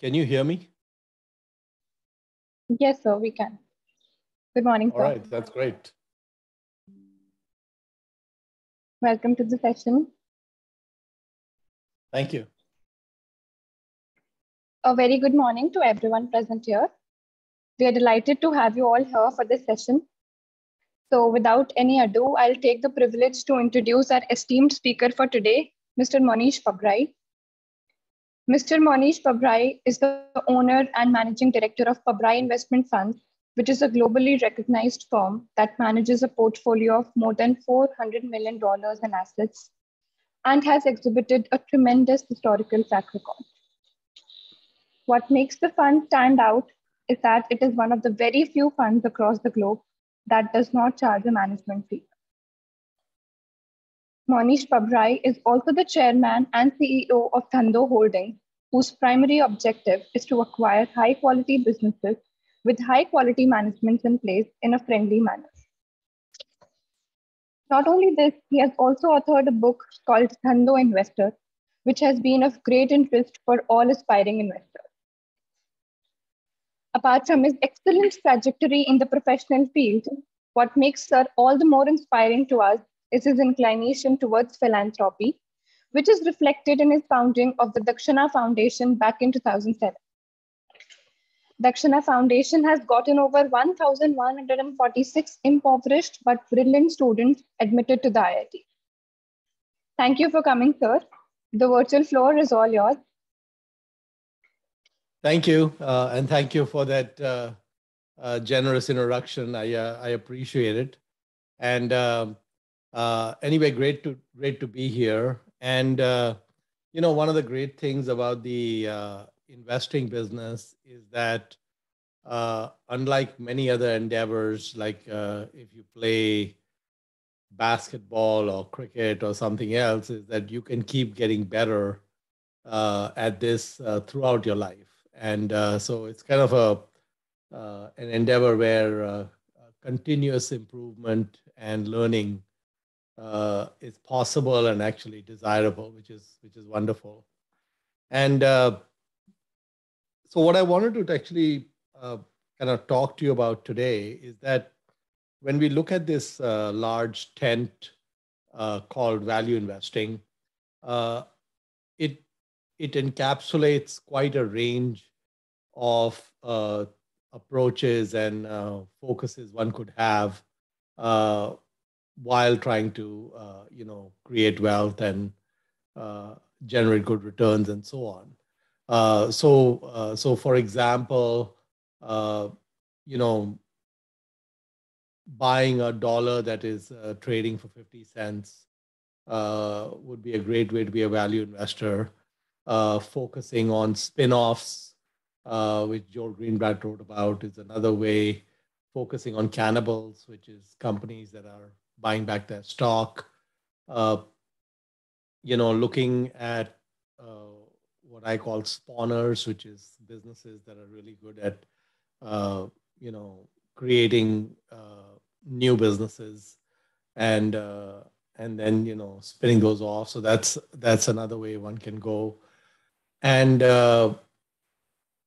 can you hear me? Yes, sir, we can. Good morning, All right, that's great. Welcome to the session. Thank you. A very good morning to everyone present here. We are delighted to have you all here for this session. So without any ado, I'll take the privilege to introduce our esteemed speaker for today, Mr. Mohnish Pabrai. Mr. Mohnish Pabrai is the owner and managing director of Pabrai Investment Fund, which is a globally recognized firm that manages a portfolio of more than $400 million in assets and has exhibited a tremendous historical track record. What makes the fund stand out is that it is one of the very few funds across the globe that does not charge a management fee. Mohnish Pabrai is also the chairman and CEO of Dhandho Holdings, whose primary objective is to acquire high quality businesses with high quality management in place in a friendly manner. Not only this, he has also authored a book called Dhandho Investor, which has been of great interest for all aspiring investors. Apart from his excellent trajectory in the professional field, what makes Sir all the more inspiring to us is his inclination towards philanthropy, which is reflected in his founding of the Dakshina Foundation back in 2007. Dakshina Foundation has gotten over 1,146 impoverished but brilliant students admitted to the IIT. Thank you for coming, sir. The virtual floor is all yours. Thank you, uh, and thank you for that uh, uh, generous introduction. I uh, I appreciate it. And um, uh, anyway, great to great to be here. And uh, you know, one of the great things about the uh, investing business is that uh, unlike many other endeavors, like uh, if you play basketball or cricket or something else, is that you can keep getting better uh, at this throughout your life. And so it's kind of a an endeavor where continuous improvement and learning uh, is possible and actually desirable, which is which is wonderful. And uh, so, what I wanted to actually uh, kind of talk to you about today is that when we look at this uh, large tent uh, called value investing, uh, it it encapsulates quite a range of approaches and focuses one could have while trying to uh, you know create wealth and uh, generate good returns and so on. Uh, so uh, so for example, uh, you know buying a dollar that is uh, trading for 50 cents would be a great way to be a value investor. focusing on spin-offs, which Joel Greenblatt wrote about, is another way. Focusing on cannibals, which is companies that are buying back their stock, uh, you know, looking at uh, what I call spawners, which is businesses that are really good at, uh, you know, creating uh, new businesses and uh, and then you know spinning those off. So that's that's another way one can go, and uh,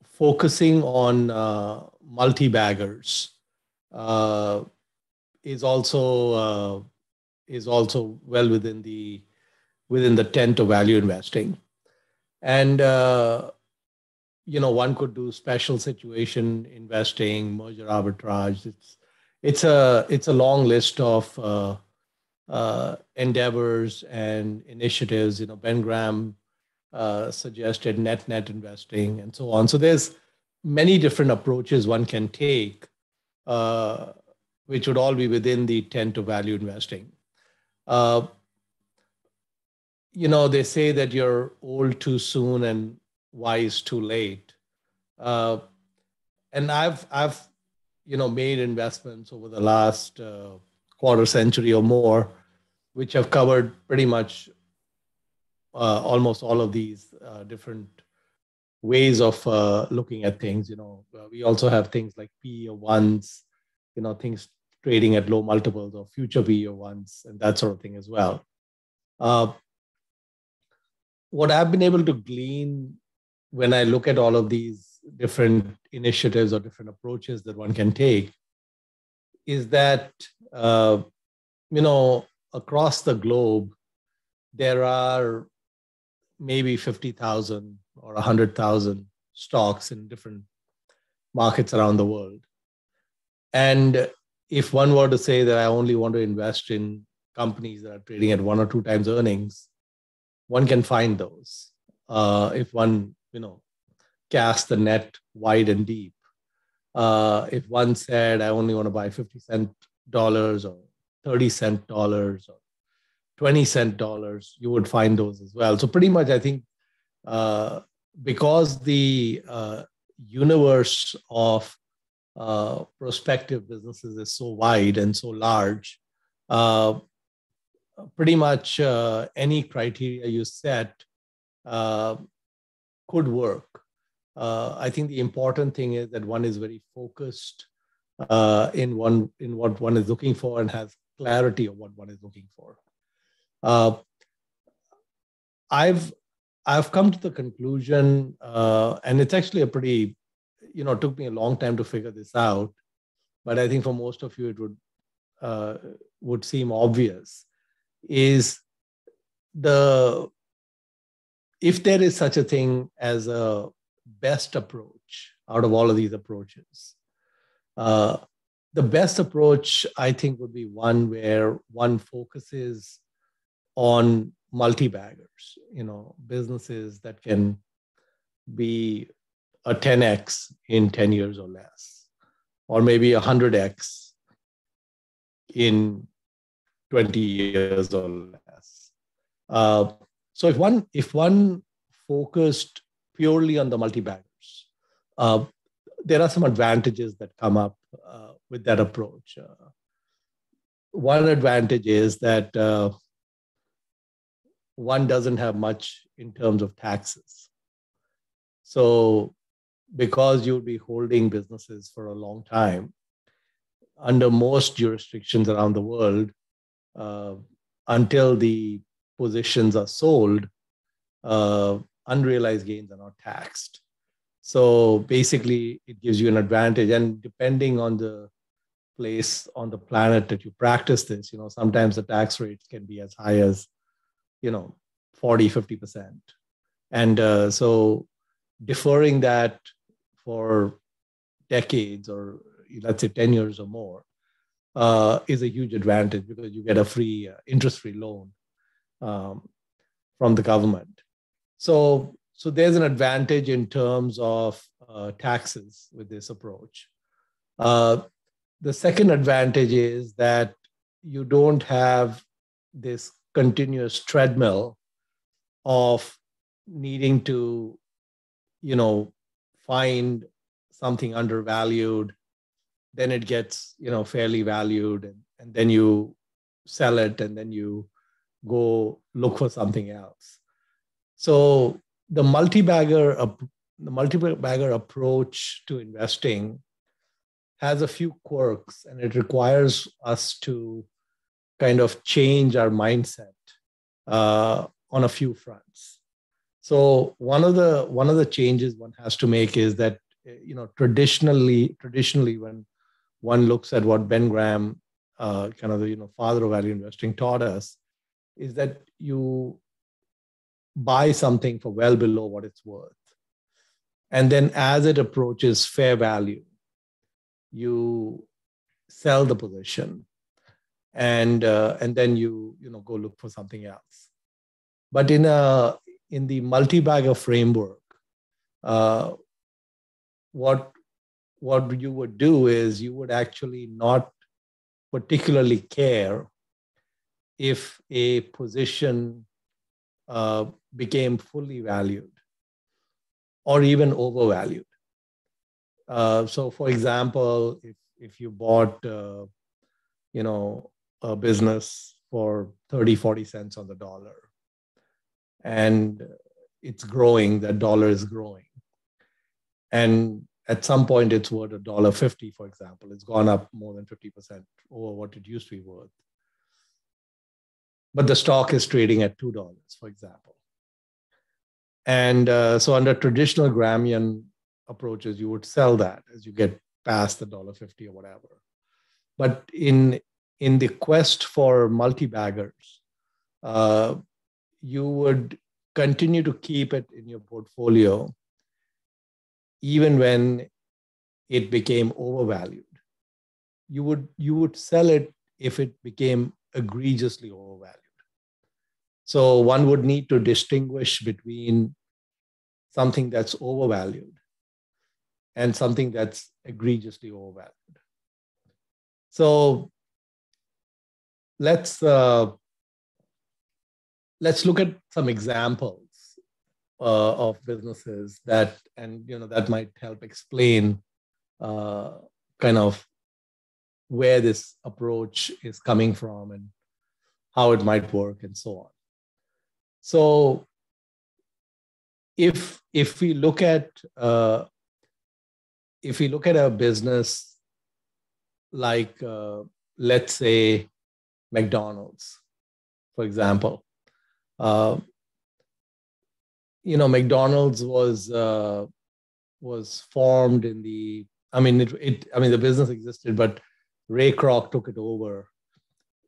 focusing on multi baggers is also uh, is also well within the within the tent of value investing, and uh, you know one could do special situation investing, merger arbitrage. It's it's a it's a long list of uh, uh, endeavors and initiatives. You know, Ben Graham uh, suggested net net investing and so on. So there's many different approaches one can take uh, which would all be within the tent of value investing. Uh, you know, they say that you're old too soon and wise too late. Uh, and I've, I've, you know, made investments over the last uh, quarter century or more, which have covered pretty much uh, almost all of these uh, different ways of uh, looking at things. You know, we also have things like PE ones, you know, things trading at low multiples or future PE ones and that sort of thing as well. Uh, what I've been able to glean when I look at all of these different initiatives or different approaches that one can take, is that uh, you know across the globe there are maybe 50,000 or 100,000 stocks in different markets around the world. And if one were to say that I only want to invest in companies that are trading at one or two times earnings, one can find those. Uh, if one, you know, cast the net wide and deep. Uh, if one said I only want to buy 50 cent dollars or 30 cent dollars or 20 cent dollars, you would find those as well. So pretty much, I think uh, because the uh, universe of uh, prospective businesses is so wide and so large, uh, pretty much uh, any criteria you set uh, could work. I think the important thing is that one is very focused in one in what one is looking for and has clarity of what one is looking for. Uh, I've I've come to the conclusion, uh, and it's actually a pretty, you know, it took me a long time to figure this out, but I think for most of you it would uh, would seem obvious, is the if there is such a thing as a best approach out of all of these approaches, uh, the best approach I think would be one where one focuses on multi-baggers, you know, businesses that can be a 10x in 10 years or less, or maybe a 100x in 20 years or less. Uh, so if one if one focused purely on the multi-baggers, uh, there are some advantages that come up uh, with that approach. Uh, one advantage is that uh, one doesn't have much in terms of taxes. So, because you'll be holding businesses for a long time, under most jurisdictions around the world, uh, until the positions are sold, uh, unrealized gains are not taxed. So basically, it gives you an advantage. And depending on the place on the planet that you practice this, you know, sometimes the tax rates can be as high as you know 40 50% and uh, so deferring that for decades or let's say 10 years or more uh, is a huge advantage because you get a free uh, interest free loan um, from the government. So so there's an advantage in terms of uh, taxes with this approach. Uh, the second advantage is that you don't have this continuous treadmill of needing to you know find something undervalued then it gets you know fairly valued and, and then you sell it and then you go look for something else so the multi-bagger the multi-bagger approach to investing has a few quirks and it requires us to kind of change our mindset uh, on a few fronts. So one of the one of the changes one has to make is that you know traditionally traditionally when one looks at what Ben Graham, uh, kind of the you know father of value investing, taught us, is that you buy something for well below what it's worth, and then as it approaches fair value, you sell the position and uh, and then you you know go look for something else. But in a in the multi-bagger framework uh, what what you would do is you would actually not particularly care if a position uh, became fully valued or even overvalued. Uh, so, for example, if if you bought, uh, you know, a business for 30, 40 cents on the dollar. And it's growing, that dollar is growing. And at some point, it's worth a dollar fifty, for example. It's gone up more than 50% over what it used to be worth. But the stock is trading at $2, for example. And uh, so under traditional Grahamian approaches, you would sell that as you get past the dollar fifty or whatever. But in in the quest for multi-baggers, uh, you would continue to keep it in your portfolio even when it became overvalued. You would you would sell it if it became egregiously overvalued. So one would need to distinguish between something that's overvalued and something that's egregiously overvalued. So let's uh, let's look at some examples uh, of businesses that and you know that might help explain uh, kind of where this approach is coming from and how it might work and so on. So if if we look at uh, if we look at a business like uh, let's say mcdonald's for example uh, you know mcdonald's was uh, was formed in the i mean it, it i mean the business existed but ray kroc took it over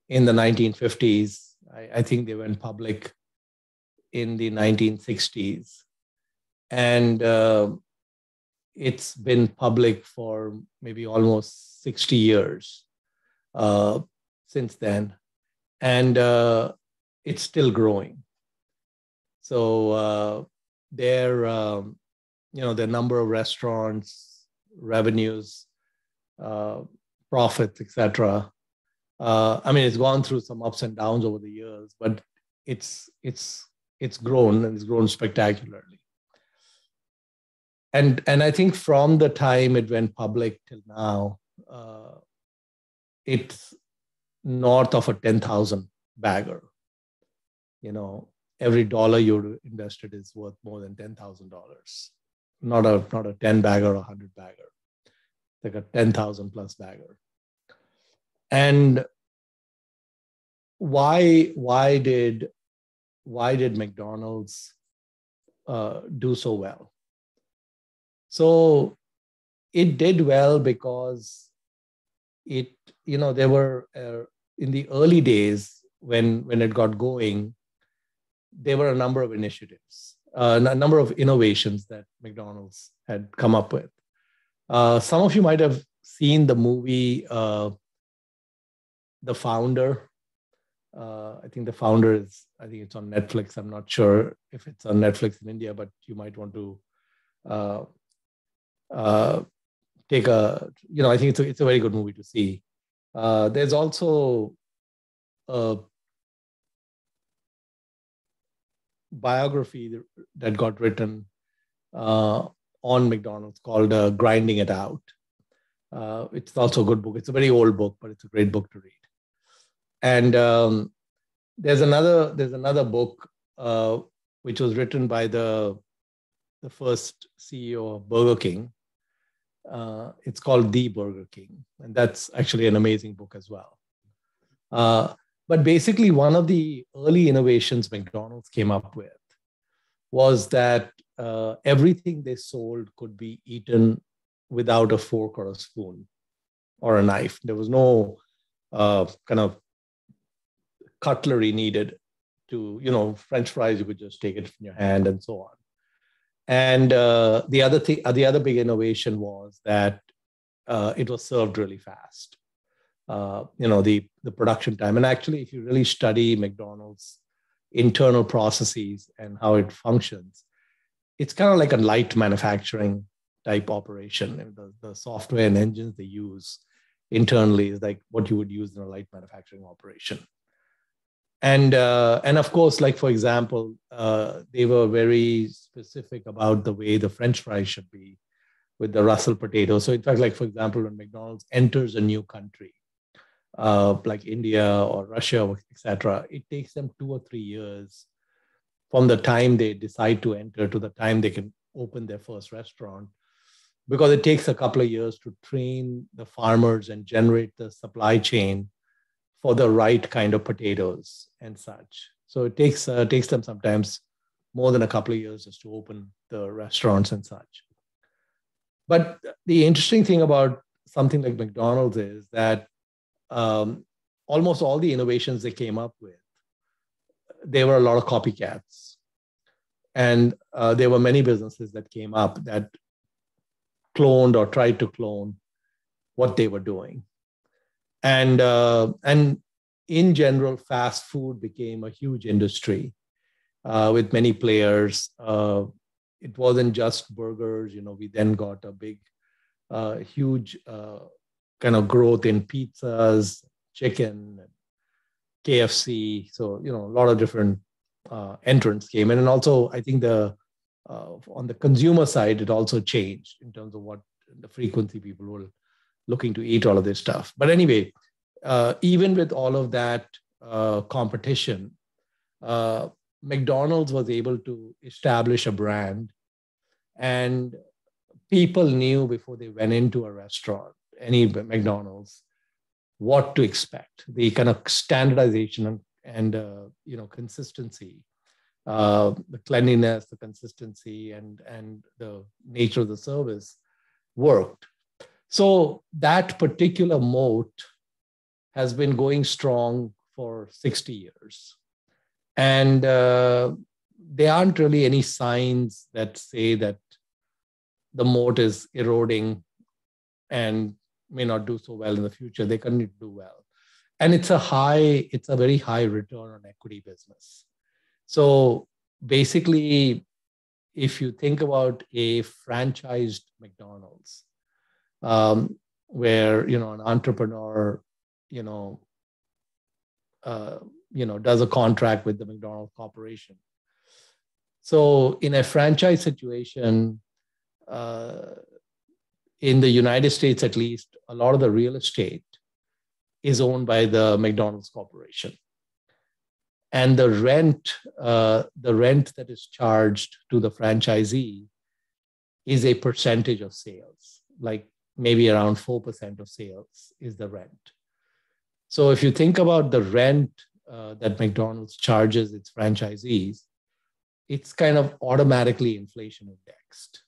in the 1950s I, I think they went public in the 1960s and uh, it's been public for maybe almost 60 years uh, since then. And uh, it's still growing so uh, their um, you know the number of restaurants revenues uh, profits etc uh, i mean it's gone through some ups and downs over the years but it's it's it's grown and it's grown spectacularly. And, and I think from the time it went public till now, uh, it's north of a 10,000 bagger. You know, every dollar you invested is worth more than $10,000. Not a, not a 10 bagger or a 100 bagger, like a 10,000 plus bagger. And why, why did why did McDonald's uh, do so well? So it did well because it, you know, there were uh, in the early days when when it got going, there were a number of initiatives, uh, a number of innovations that McDonald's had come up with. Uh, some of you might have seen the movie uh, The Founder uh, I think the founder is, I think it's on Netflix. I'm not sure if it's on Netflix in India, but you might want to uh, uh, take a, you know, I think it's a, it's a very good movie to see. There's also a biography that got written uh, on McDonald's called uh, Grinding It Out. it's also a good book. It's a very old book, but it's a great book to read. And um, there's another there's another book uh, which was written by the the first CEO of Burger King. Uh, it's called The Burger King, and that's actually an amazing book as well. But basically, one of the early innovations McDonald's came up with was that uh, everything they sold could be eaten without a fork or a spoon or a knife. There was no uh, kind of cutlery needed to, you know, French fries, you could just take it from your hand and so on. And uh, the other thing, the other big innovation was that uh, it was served really fast. Uh, you know, the the production time. And actually, if you really study McDonald's internal processes and how it functions, it's kind of like a light manufacturing type operation. And the, the software and engines they use internally is like what you would use in a light manufacturing operation and uh, and of course like for example uh, they were very specific about the way the french fries should be with the russell potato so in fact like for example when mcdonald's enters a new country uh, like india or russia etc it takes them two or three years from the time they decide to enter to the time they can open their first restaurant because it takes a couple of years to train the farmers and generate the supply chain for the right kind of potatoes and such. So it takes uh, takes them sometimes more than a couple of years just to open the restaurants and such. But the interesting thing about something like McDonald's is that um, almost all the innovations they came up with, there were a lot of copycats. And uh, there were many businesses that came up that cloned or tried to clone what they were doing. And, uh, and in general, fast food became a huge industry uh, with many players. Uh, it wasn't just burgers. You know, we then got a big, uh, huge uh, kind of growth in pizzas, chicken, KFC. So you know, a lot of different uh, entrants came in, and also I think the uh, on the consumer side, it also changed in terms of what the frequency people were looking to eat all of this stuff. But anyway, uh, even with all of that uh, competition, uh, McDonald's was able to establish a brand, and people knew before they went into a restaurant, any McDonald's, what to expect. The kind of standardization and, and uh, you know consistency, uh, the cleanliness, the consistency, and and the nature of the service worked. So that particular moat has been going strong for 60 years. And uh, there aren't really any signs that say that the moat is eroding and may not do so well in the future. They continue to do well. And it's a high, it's a very high return on equity business. So basically, if you think about a franchised McDonald's, um, where you know an entrepreneur you know, uh, you know, does a contract with the McDonald's Corporation. So in a franchise situation, uh, in the United States at least, a lot of the real estate is owned by the McDonald's Corporation. And the rent, uh, the rent that is charged to the franchisee is a percentage of sales, like maybe around 4% of sales is the rent. So if you think about the rent uh, that McDonald's charges its franchisees, it's kind of automatically inflation indexed.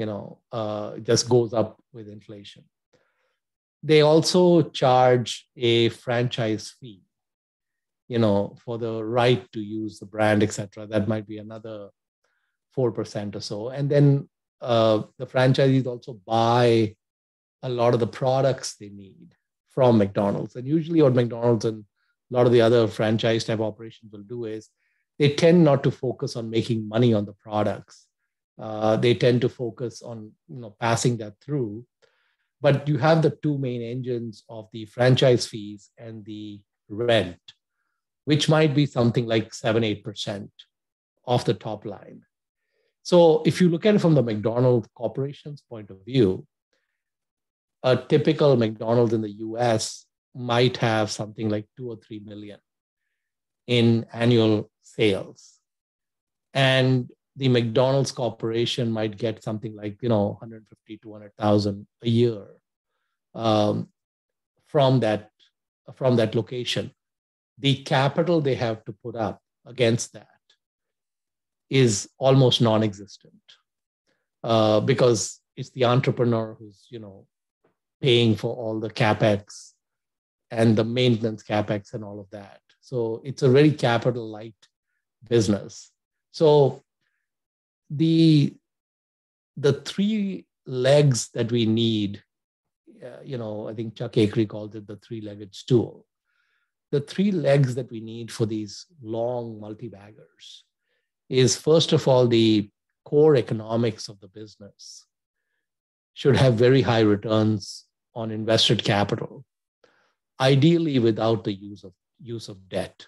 You know, uh, just goes up with inflation. They also charge a franchise fee, you know, for the right to use the brand, etc. That might be another four percent or so, and then uh, the franchisees also buy a lot of the products they need from McDonald's. And usually, what McDonald's and a lot of the other franchise type operations will do is they tend not to focus on making money on the products. Uh, they tend to focus on you know passing that through. But you have the two main engines of the franchise fees and the rent, which might be something like seven, eight percent of the top line. So if you look at it from the McDonald's corporation's point of view, a typical McDonald's in the US might have something like two or three million in annual sales. And the McDonald's Corporation might get something like, you know, 150, 200,000 a year um, from that from that location. The capital they have to put up against that is almost non-existent uh, because it's the entrepreneur who's, you know, paying for all the capex and the maintenance capex and all of that. So it's a very capital light business. So the the three legs that we need, uh, you know, I think Chuck Akre called it the three-legged stool. The three legs that we need for these long multi-baggers is first of all the core economics of the business should have very high returns on invested capital, ideally without the use of use of debt,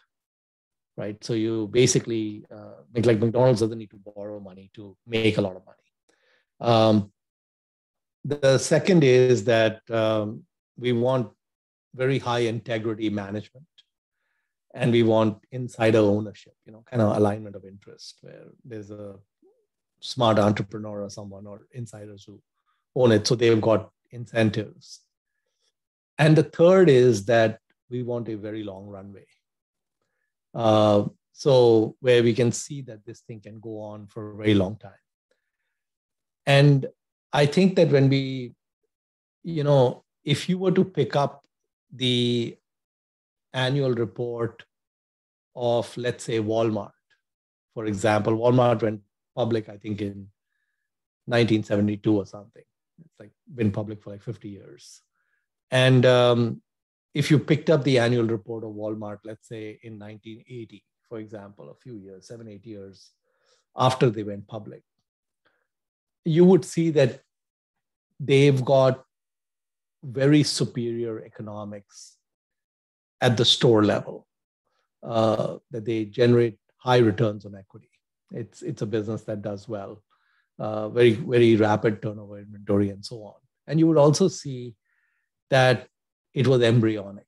right? So you basically uh, like McDonald's doesn't need to borrow money to make a lot of money. Um, the second is that um, we want very high integrity management and we want insider ownership you know kind of alignment of interest where there's a smart entrepreneur or someone or insiders who own it so they've got incentives. And the third is that we want a very long runway. Uh, so where we can see that this thing can go on for a very long time. And I think that when we, you know, if you were to pick up the annual report of, let's say, Walmart, for example, Walmart went public, I think, in 1972 or something. It's like been public for like 50 years. And um, if you picked up the annual report of Walmart, let's say in 1980, for example, a few years, seven, eight years after they went public, you would see that they've got very superior economics at the store level, uh, that they generate high returns on equity. It's, it's a business that does well, uh, very, very rapid turnover inventory and so on. And you would also see that it was embryonic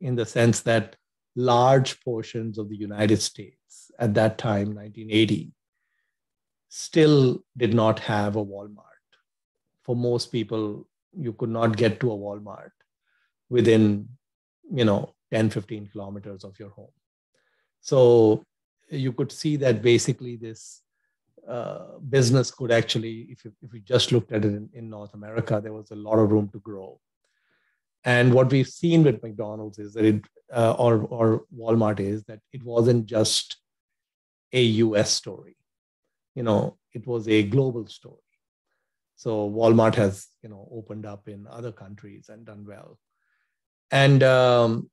in the sense that large portions of the United States at that time, 1980, still did not have a Walmart. For most people, you could not get to a Walmart within, you know, 10, 15 kilometers of your home. So you could see that basically this uh, business could actually, if you, if you just looked at it in, in North America, there was a lot of room to grow. And what we've seen with McDonald's is that it, uh, or, or Walmart is that it wasn't just a US story. You know, it was a global story. So Walmart has, you know, opened up in other countries and done well. And um,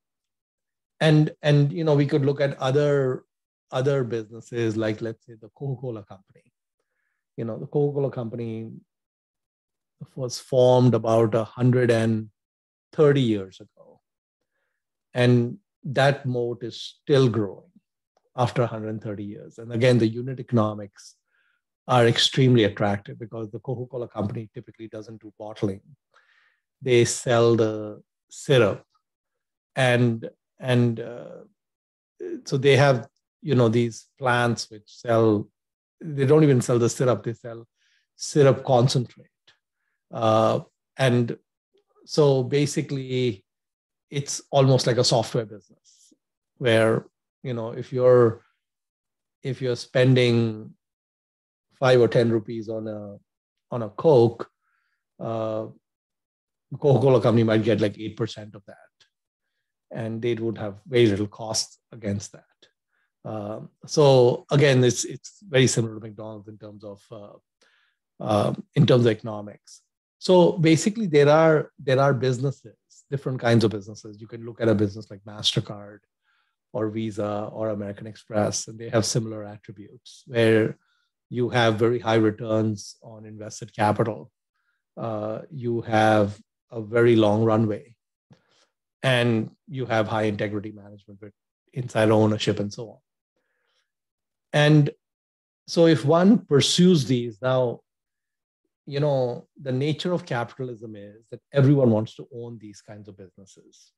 and and you know, we could look at other other businesses like let's say the Coca-Cola company. You know, the Coca-Cola company was formed about a hundred and 30 years ago. And that moat is still growing after 130 years. And again, the unit economics are extremely attractive because the Coca Cola company typically doesn't do bottling. They sell the syrup. And, and uh, so they have, you know, these plants which sell, they don't even sell the syrup, they sell syrup concentrate. Uh, and so basically it's almost like a software business where you know if you're if you're spending five or ten rupees on a on a coke uh, coca-cola company might get like 8% of that. And they would have very little cost against that. Um, so again it's it's very similar to mcdonald's in terms of uh, uh, in terms of economics so basically, there are there are businesses, different kinds of businesses. You can look at a business like Mastercard, or Visa, or American Express, and they have similar attributes where you have very high returns on invested capital. Uh, you have a very long runway, and you have high integrity management with inside ownership and so on. And so, if one pursues these now, you know, the nature of capitalism is that everyone wants to own these kinds of businesses.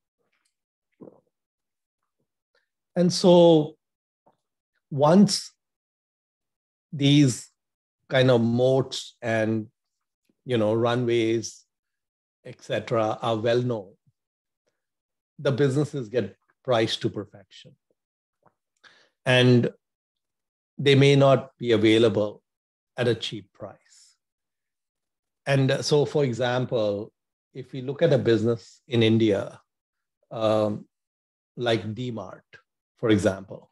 And so once these kind of moats and you know runways etc are well known the businesses get priced to perfection and they may not be available at a cheap price and so, for example, if we look at a business in India, um, like DMart, for example,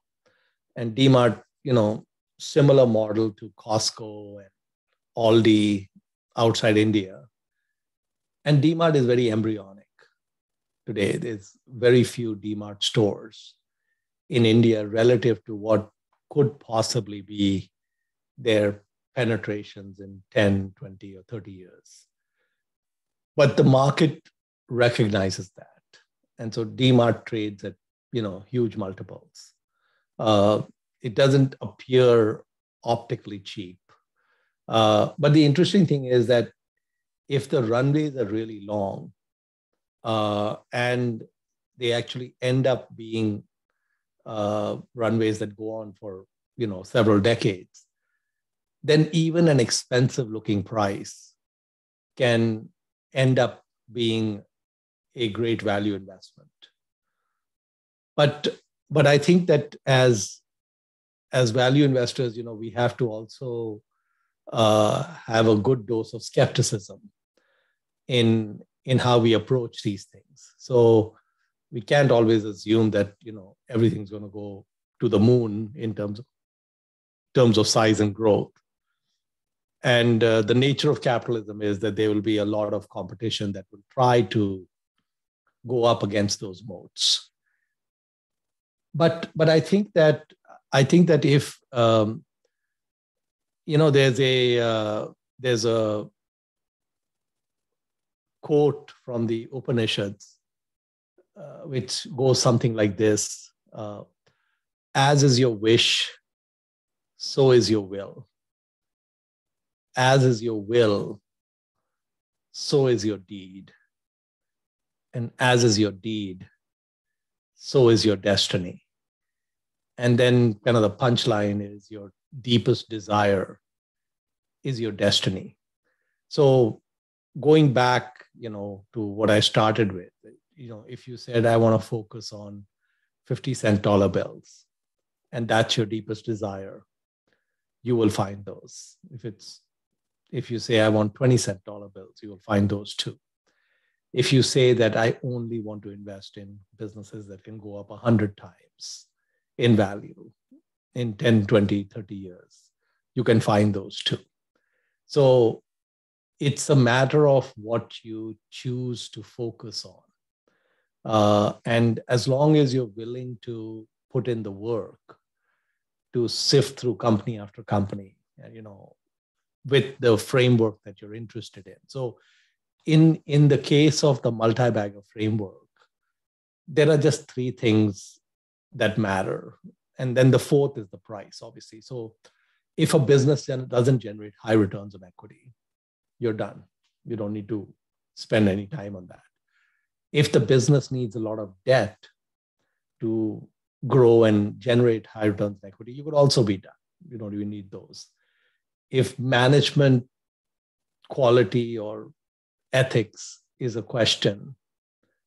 and DMart, you know, similar model to Costco and Aldi outside India. And DMart is very embryonic today. There's very few DMart stores in India relative to what could possibly be their penetrations in 10, 20, or 30 years. But the market recognizes that. And so DMART trades at you know huge multiples. Uh, it doesn't appear optically cheap. Uh, but the interesting thing is that if the runways are really long uh, and they actually end up being uh, runways that go on for you know several decades, then even an expensive looking price can end up being a great value investment. But, but I think that as as value investors, you know, we have to also uh, have a good dose of skepticism in in how we approach these things. So we can't always assume that you know everything's going to go to the moon in terms of terms of size and growth. And uh, the nature of capitalism is that there will be a lot of competition that will try to go up against those moats. But but I think that I think that if um, you know there's a uh, there's a quote from the Upanishads uh, which goes something like this: uh, "As is your wish, so is your will. As is your will, so is your deed. And as is your deed, so is your destiny. And then, kind of, the punchline is your deepest desire is your destiny. So, going back, you know, to what I started with, you know, if you said, I want to focus on 50 cent dollar bills, and that's your deepest desire, you will find those. If it's if you say I want 20 cent dollar bills, you will find those too. If you say that I only want to invest in businesses that can go up 100 times in value in 10, 20, 30 years, you can find those too. So it's a matter of what you choose to focus on. Uh, and as long as you're willing to put in the work, to sift through company after company, you know, with the framework that you're interested in. So, in in the case of the multi-bagger framework, there are just three things that matter, and then the fourth is the price, obviously. So, if a business doesn't generate high returns on equity, you're done. You don't need to spend any time on that. If the business needs a lot of debt to grow and generate high returns on equity, you could also be done. You don't even need those. If management quality or ethics is a question,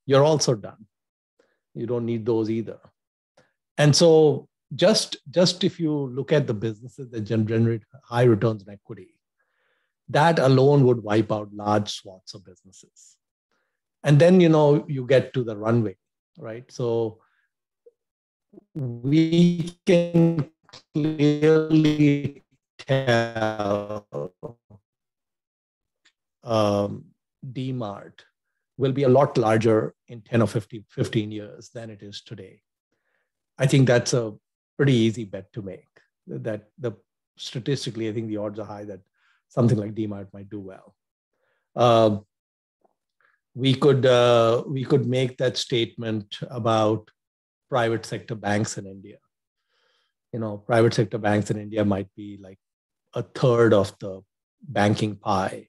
you're also done. You don't need those either. And so just, just if you look at the businesses that generate high returns on equity, that alone would wipe out large swaths of businesses. And then you know you get to the runway, right? So we can clearly tell um, DMART will be a lot larger in 10 or 50, 15 years than it is today. I think that's a pretty easy bet to make. That the statistically, I think the odds are high that something like DMART might do well. Uh, we could uh, we could make that statement about private sector banks in India. You know, private sector banks in India might be like a third of the banking pie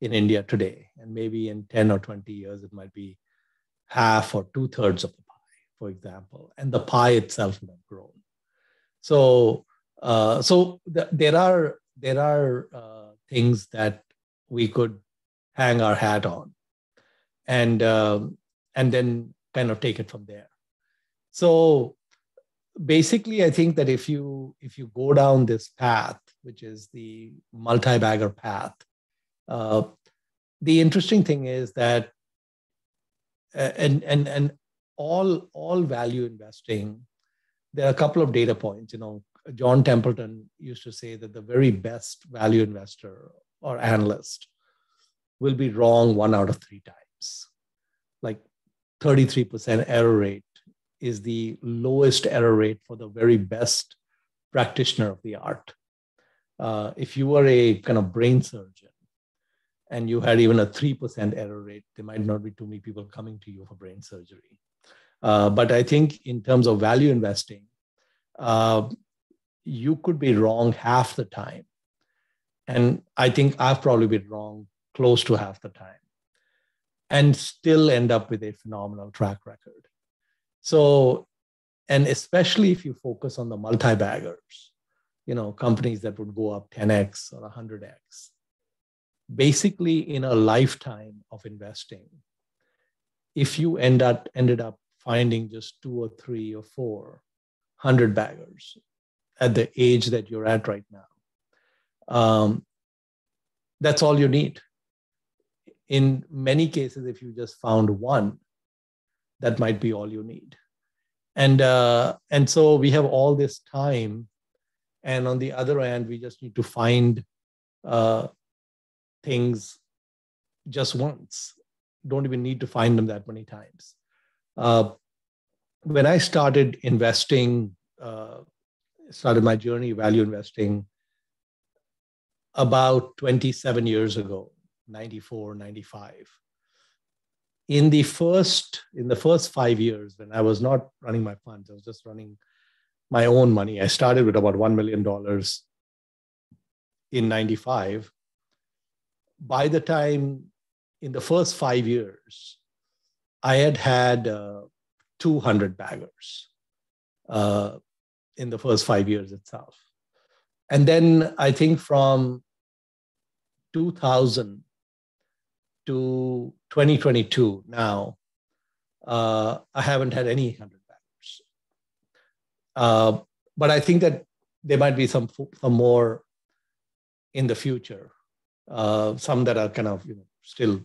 in India today. And maybe in 10 or 20 years, it might be half or two thirds of the pie, for example. And the pie itself will have grown. So, uh, so th- there are there are uh, things that we could hang our hat on, and um, and then kind of take it from there. So basically, I think that if you if you go down this path, which is the multi-bagger path, uh, the interesting thing is that uh, and and and all all value investing, there are a couple of data points. You know, John Templeton used to say that the very best value investor or analyst will be wrong one out of three times, like 33% error rate is the lowest error rate for the very best practitioner of the art. Uh, if you were a kind of brain surgeon and you had even a 3% error rate, there might not be too many people coming to you for brain surgery. Uh, but I think in terms of value investing, uh, you could be wrong half the time. And I think I've probably been wrong close to half the time and still end up with a phenomenal track record. So, and especially if you focus on the multi baggers, you know, companies that would go up 10x or 100x, basically in a lifetime of investing, if you end up ended up finding just two or three or four hundred baggers, at the age that you're at right now, um, that's all you need. In many cases, if you just found one, that might be all you need. And uh, and so we have all this time, and on the other end, we just need to find uh, things just once. Don't even need to find them that many times. Uh, when I started investing, uh, started my journey value investing about 27 years ago, 94, 95. In the first, in the first five years, when I was not running my funds, I was just running my own money. I started with about $1 million in 95. By the time in the first five years, I had had uh, 200 baggers uh, in the first five years itself. And then I think from 2000 to 2022 now, uh, I haven't had any 100 baggers. Uh, but I think that there might be some, some more in the future, uh, some that are kind of you know, still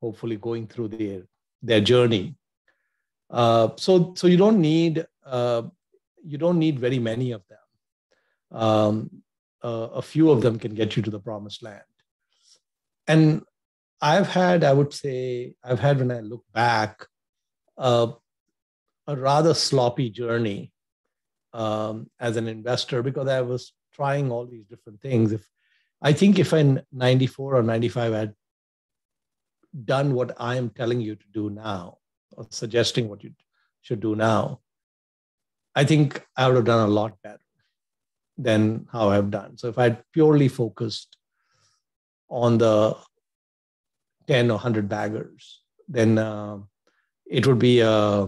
hopefully going through their, their journey. Uh, so, so you don't need uh, you don't need very many of them um, uh, a few of them can get you to the promised land. And I've had, I would say, I've had when I look back, a rather sloppy journey um, as an investor because I was trying all these different things. If I think if I in 94 or 95 I had done what I am telling you to do now, or suggesting what you should do now, I think I would have done a lot better than how I've done. So if I'd purely focused on the 10 or 100 baggers, then uh, it would be, uh,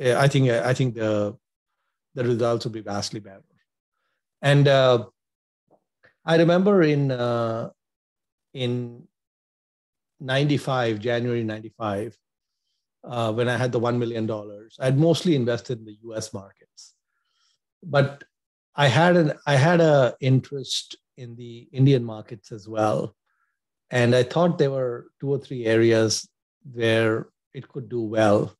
I think, I think the, the results would be vastly better. And uh, I remember in, uh, in 95, January 95, uh, when I had the $1 million, I'd mostly invested in the US markets. But I had an I had a interest in the Indian markets as well, and I thought there were two or three areas where it could do well,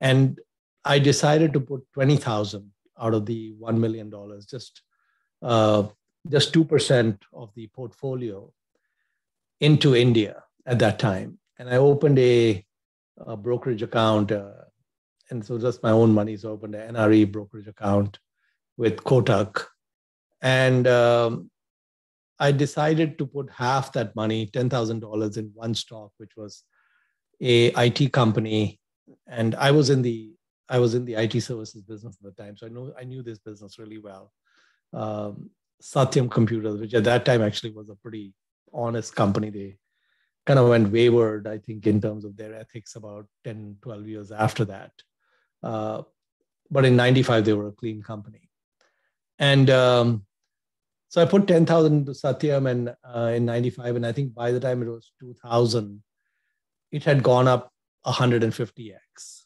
and I decided to put twenty thousand out of the one million dollars, just uh, just two percent of the portfolio, into India at that time, and I opened a, a brokerage account, uh, and so just my own money. So opened an NRE brokerage account with Kotak. And um, I decided to put half that money, $10,000 in one stock, which was a IT company. And I was in the I was in the IT services business at the time, so I know I knew this business really well. Um, Satyam Computers, which at that time actually was a pretty honest company. They kind of went wayward, I think, in terms of their ethics about 10, 12 years after that. Uh, but in 95, they were a clean company. And um, so I put 10,000 into Satyam and uh, in 95. And I think by the time it was 2000, it had gone up 150x.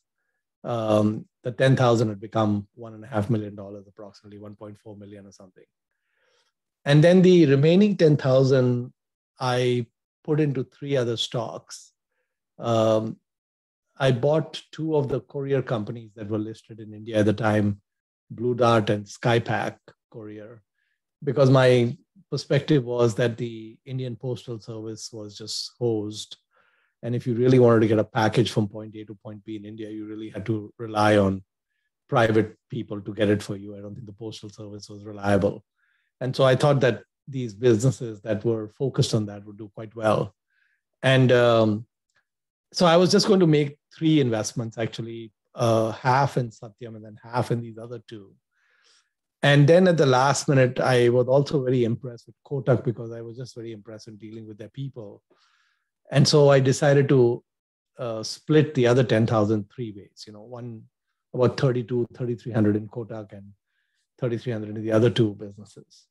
Um, the 10,000 had become $1.5 million, approximately 1.4 million or something. And then the remaining 10,000, I put into three other stocks. Um, I bought two of the courier companies that were listed in India at the time Blue Dart and Skypak courier, because my perspective was that the Indian Postal Service was just hosed. And if you really wanted to get a package from point A to point B in India, you really had to rely on private people to get it for you. I don't think the Postal Service was reliable. And so I thought that these businesses that were focused on that would do quite well. And um, so I was just going to make three investments actually uh, half in Satyam and then half in these other two. And then at the last minute, I was also very impressed with Kotak because I was just very impressed in dealing with their people. And so I decided to uh, split the other 10,000 three ways, you know, one about 32, 3,300 in Kotak and 3,300 in the other two businesses.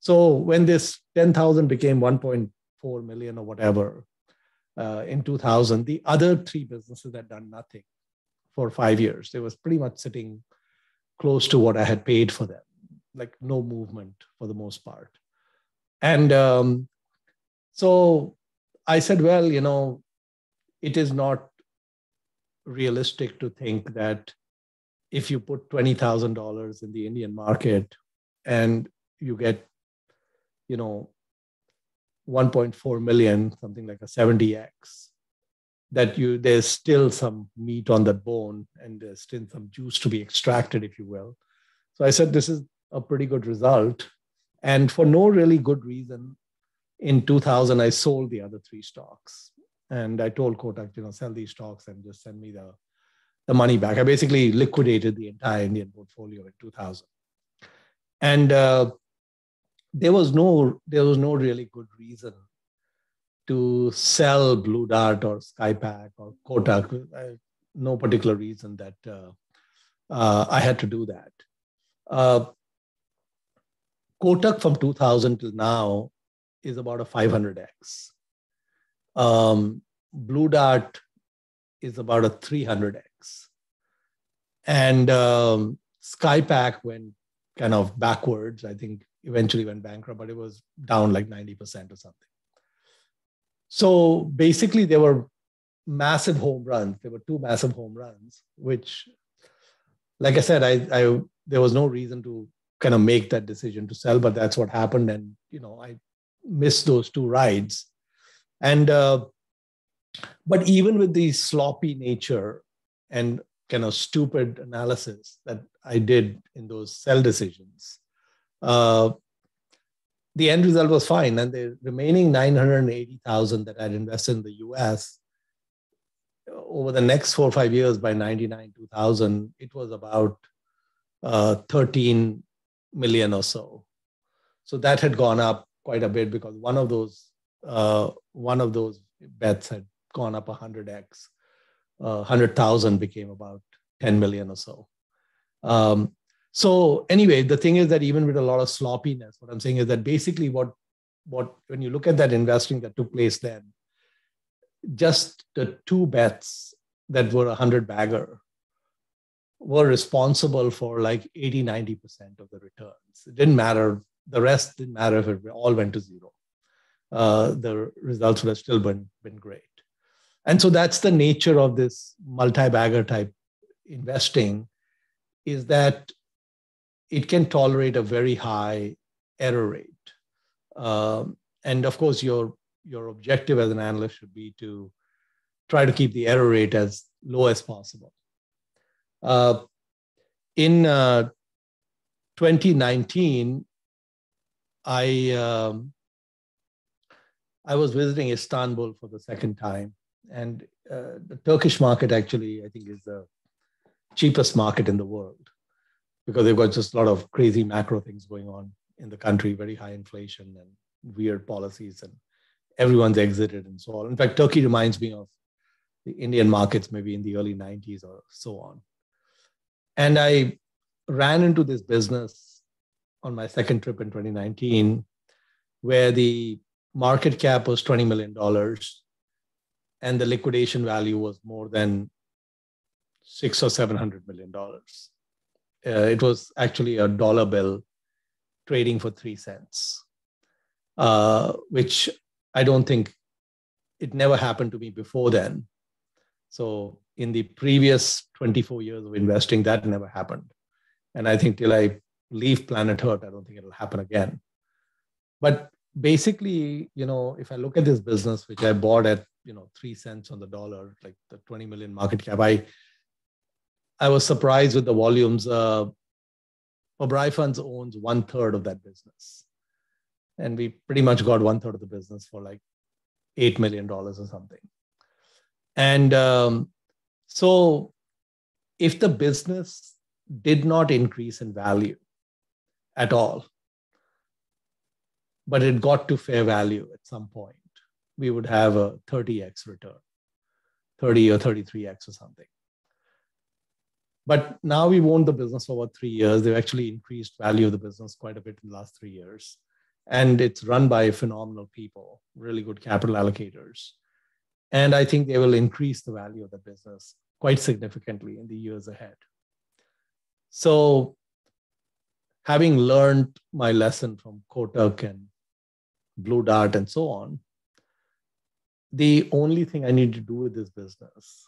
So when this 10,000 became 1.4 million or whatever uh, in 2000, the other three businesses had done nothing for five years. They was pretty much sitting close to what I had paid for them. like no movement for the most part. And um, so I said, well, you know, it is not realistic to think that if you put $20,000 in the Indian market and you get, you know, 1.4 million, something like a 70x, that you there's still some meat on the bone and there's still some juice to be extracted, if you will. So I said, this is a pretty good result. And for no really good reason, in 2000, I sold the other three stocks. And I told Kotak, you know, sell these stocks and just send me the, the money back. I basically liquidated the entire Indian portfolio in 2000. And uh, there was no there was no really good reason to sell Blue Dart or Skypak or Kotak. I, no particular reason that uh, uh, I had to do that. Uh, Kotak from 2000 till now is about a 500x. Um, Blue Dart is about a 300x. And um, Skypak went kind of backwards. I think eventually went bankrupt, but it was down like 90% or something. So basically, there were massive home runs. There were two massive home runs, which, like I said, I, I there was no reason to kind of make that decision to sell, but that's what happened. And you know, I missed those two rides. And uh, but even with the sloppy nature and kind of stupid analysis that I did in those sell decisions, uh, the end result was fine. And the remaining 980,000 that I'd invested in the US over the next four or five years by 99, 2000, it was about uh, 13 million or so. So that had gone up quite a bit because one of those uh, one of those bets had gone up 100x. Uh, 100,000 became about 10 million or so. Um, so anyway, the thing is that even with a lot of sloppiness, what I'm saying is that basically what what when you look at that investing that took place then, just the two bets that were a hundred bagger were responsible for like 80, 90% of the returns. It didn't matter. The rest didn't matter if it all went to zero. Uh, the results would have still been, been great. And so that's the nature of this multi-bagger type investing is that it can tolerate a very high error rate. Um, and of course, your, your objective as an analyst should be to try to keep the error rate as low as possible. Uh, in uh, 2019, I um, I was visiting Istanbul for the second time, and uh, the Turkish market actually I think is the cheapest market in the world because they've got just a lot of crazy macro things going on in the country, very high inflation and weird policies, and everyone's exited and so on. In fact, Turkey reminds me of the Indian markets maybe in the early 90s or so on. And I ran into this business on my second trip in 2019, where the market cap was $20 million and the liquidation value was more than six or seven hundred million dollars. Uh, it was actually a dollar bill trading for three cents, uh, which I don't think it never happened to me before then. So in the previous 24 years of investing, that never happened. And I think till I leave planet Earth, I don't think it'll happen again. But basically, you know, if I look at this business, which I bought at, you know, three cents on the dollar, like the 20 million market cap, I I was surprised with the volumes. Uh, Pabrai Funds owns one third of that business. And we pretty much got one third of the business for like $8 million or something. And um, so if the business did not increase in value at all, but it got to fair value at some point, we would have a 30x return, 30 or 33x or something. But now we've owned the business for about three years. They've actually increased value of the business quite a bit in the last three years. And it's run by phenomenal people, really good capital allocators. And I think they will increase the value of the business quite significantly in the years ahead. So having learned my lesson from Kotak and Blue Dart and so on, the only thing I need to do with this business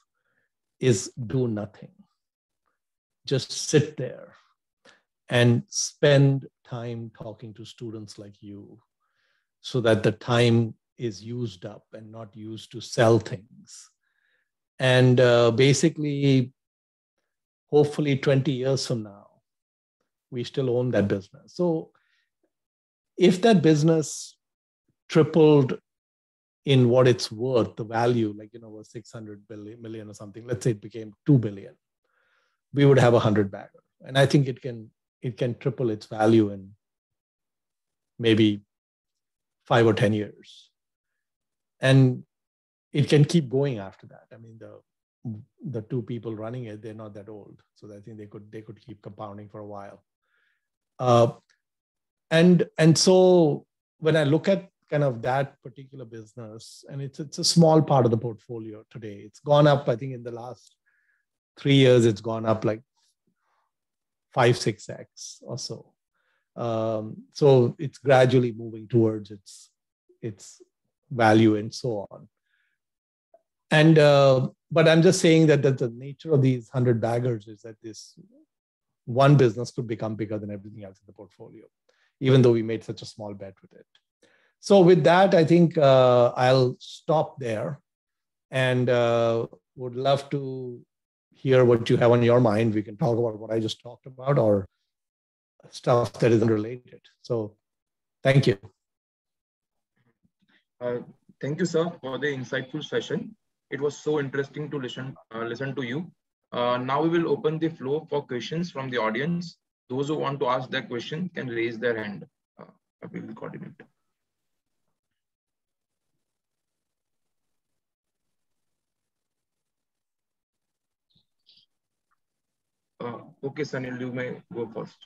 is do nothing. Just sit there and spend time talking to students like you so that the time is used up and not used to sell things. And uh, basically, hopefully 20 years from now, we still own that business. So if that business tripled in what it's worth, the value, like, you know, was 600 billion, million or something, let's say it became 2 billion, we would have a 100 bagger. And I think it can, it can triple its value in maybe five or 10 years. And it can keep going after that. I mean, the, the two people running it, they're not that old. So I think they could, they could keep compounding for a while. Uh, and, and so when I look at kind of that particular business, and it's it's a small part of the portfolio today. It's gone up, I think, in the last three years, it's gone up like five, six x or so. Um, so it's gradually moving towards its its value and so on. And uh, but I'm just saying that, that the nature of these hundred baggers is that this one business could become bigger than everything else in the portfolio, even though we made such a small bet with it. So with that, I think uh, I'll stop there and uh, would love to hear what you have on your mind. We can talk about what I just talked about or stuff that is unrelated. So thank you. Uh, thank you, sir, for the insightful session. It was so interesting to listen, uh, listen to you. Uh, now we will open the floor for questions from the audience. Those who want to ask their question can raise their hand. Uh, I will coordinate. Uh, okay, Sanil, you may go first.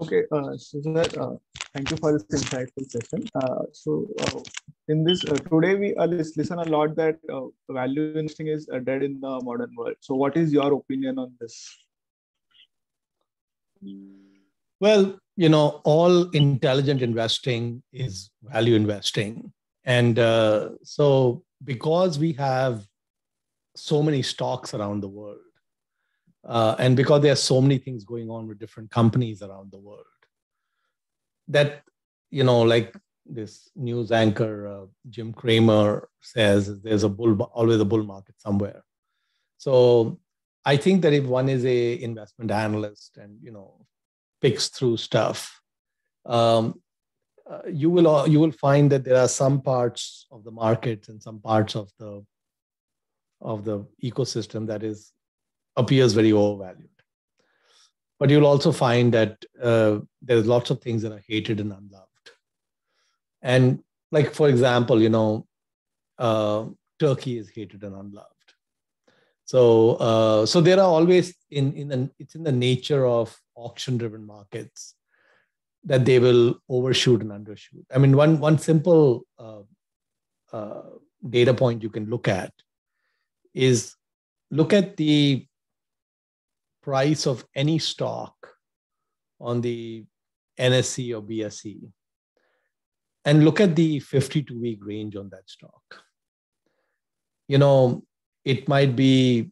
Okay, uh, so sir, uh, thank you for this insightful session. Uh, so, uh, in this uh, today we uh, listen a lot that uh, value investing is uh, dead in the modern world. So, what is your opinion on this? Well, you know, all intelligent investing is value investing, and so because we have so many stocks around the world and because there are so many things going on with different companies around the world that you know like this news anchor uh, jim cramer says there's a bull always a bull market somewhere so i think that if one is a investment analyst and you know picks through stuff um, uh, you will uh, you will find that there are some parts of the market and some parts of the of the ecosystem that is appears very overvalued. But you'll also find that uh, there's lots of things that are hated and unloved. And like, for example, you know, uh, Turkey is hated and unloved. So, uh, so there are always in in the, it's in the nature of auction-driven markets that they will overshoot and undershoot. I mean, one one simple uh, uh, data point you can look at is look at the price of any stock on the NSE or BSE and look at the 52 week range on that stock. You know, it might be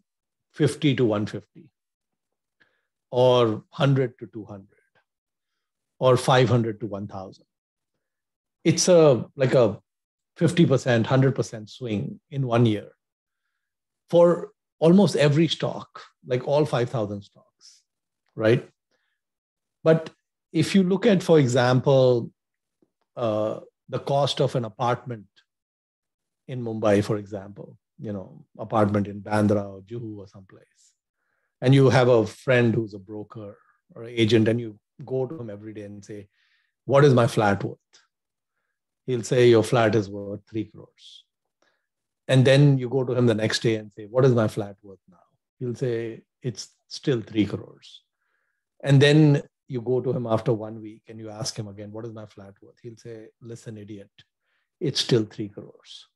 50 to 150 or 100 to 200 or 500 to 1000 it's a like a 50% 100% swing in one year for almost every stock, like all 5,000 stocks, right? But if you look at, for example, uh, the cost of an apartment in Mumbai, for example, you know, apartment in Bandra or Juhu or someplace, and you have a friend who's a broker or agent, and you go to him every day and say, "What is my flat worth?" He'll say, "Your flat is worth three crores." And then you go to him the next day and say, What is my flat worth now? He'll say, It's still three crores. And then you go to him after one week and you ask him again, What is my flat worth? He'll say, Listen, idiot, it's still three crores.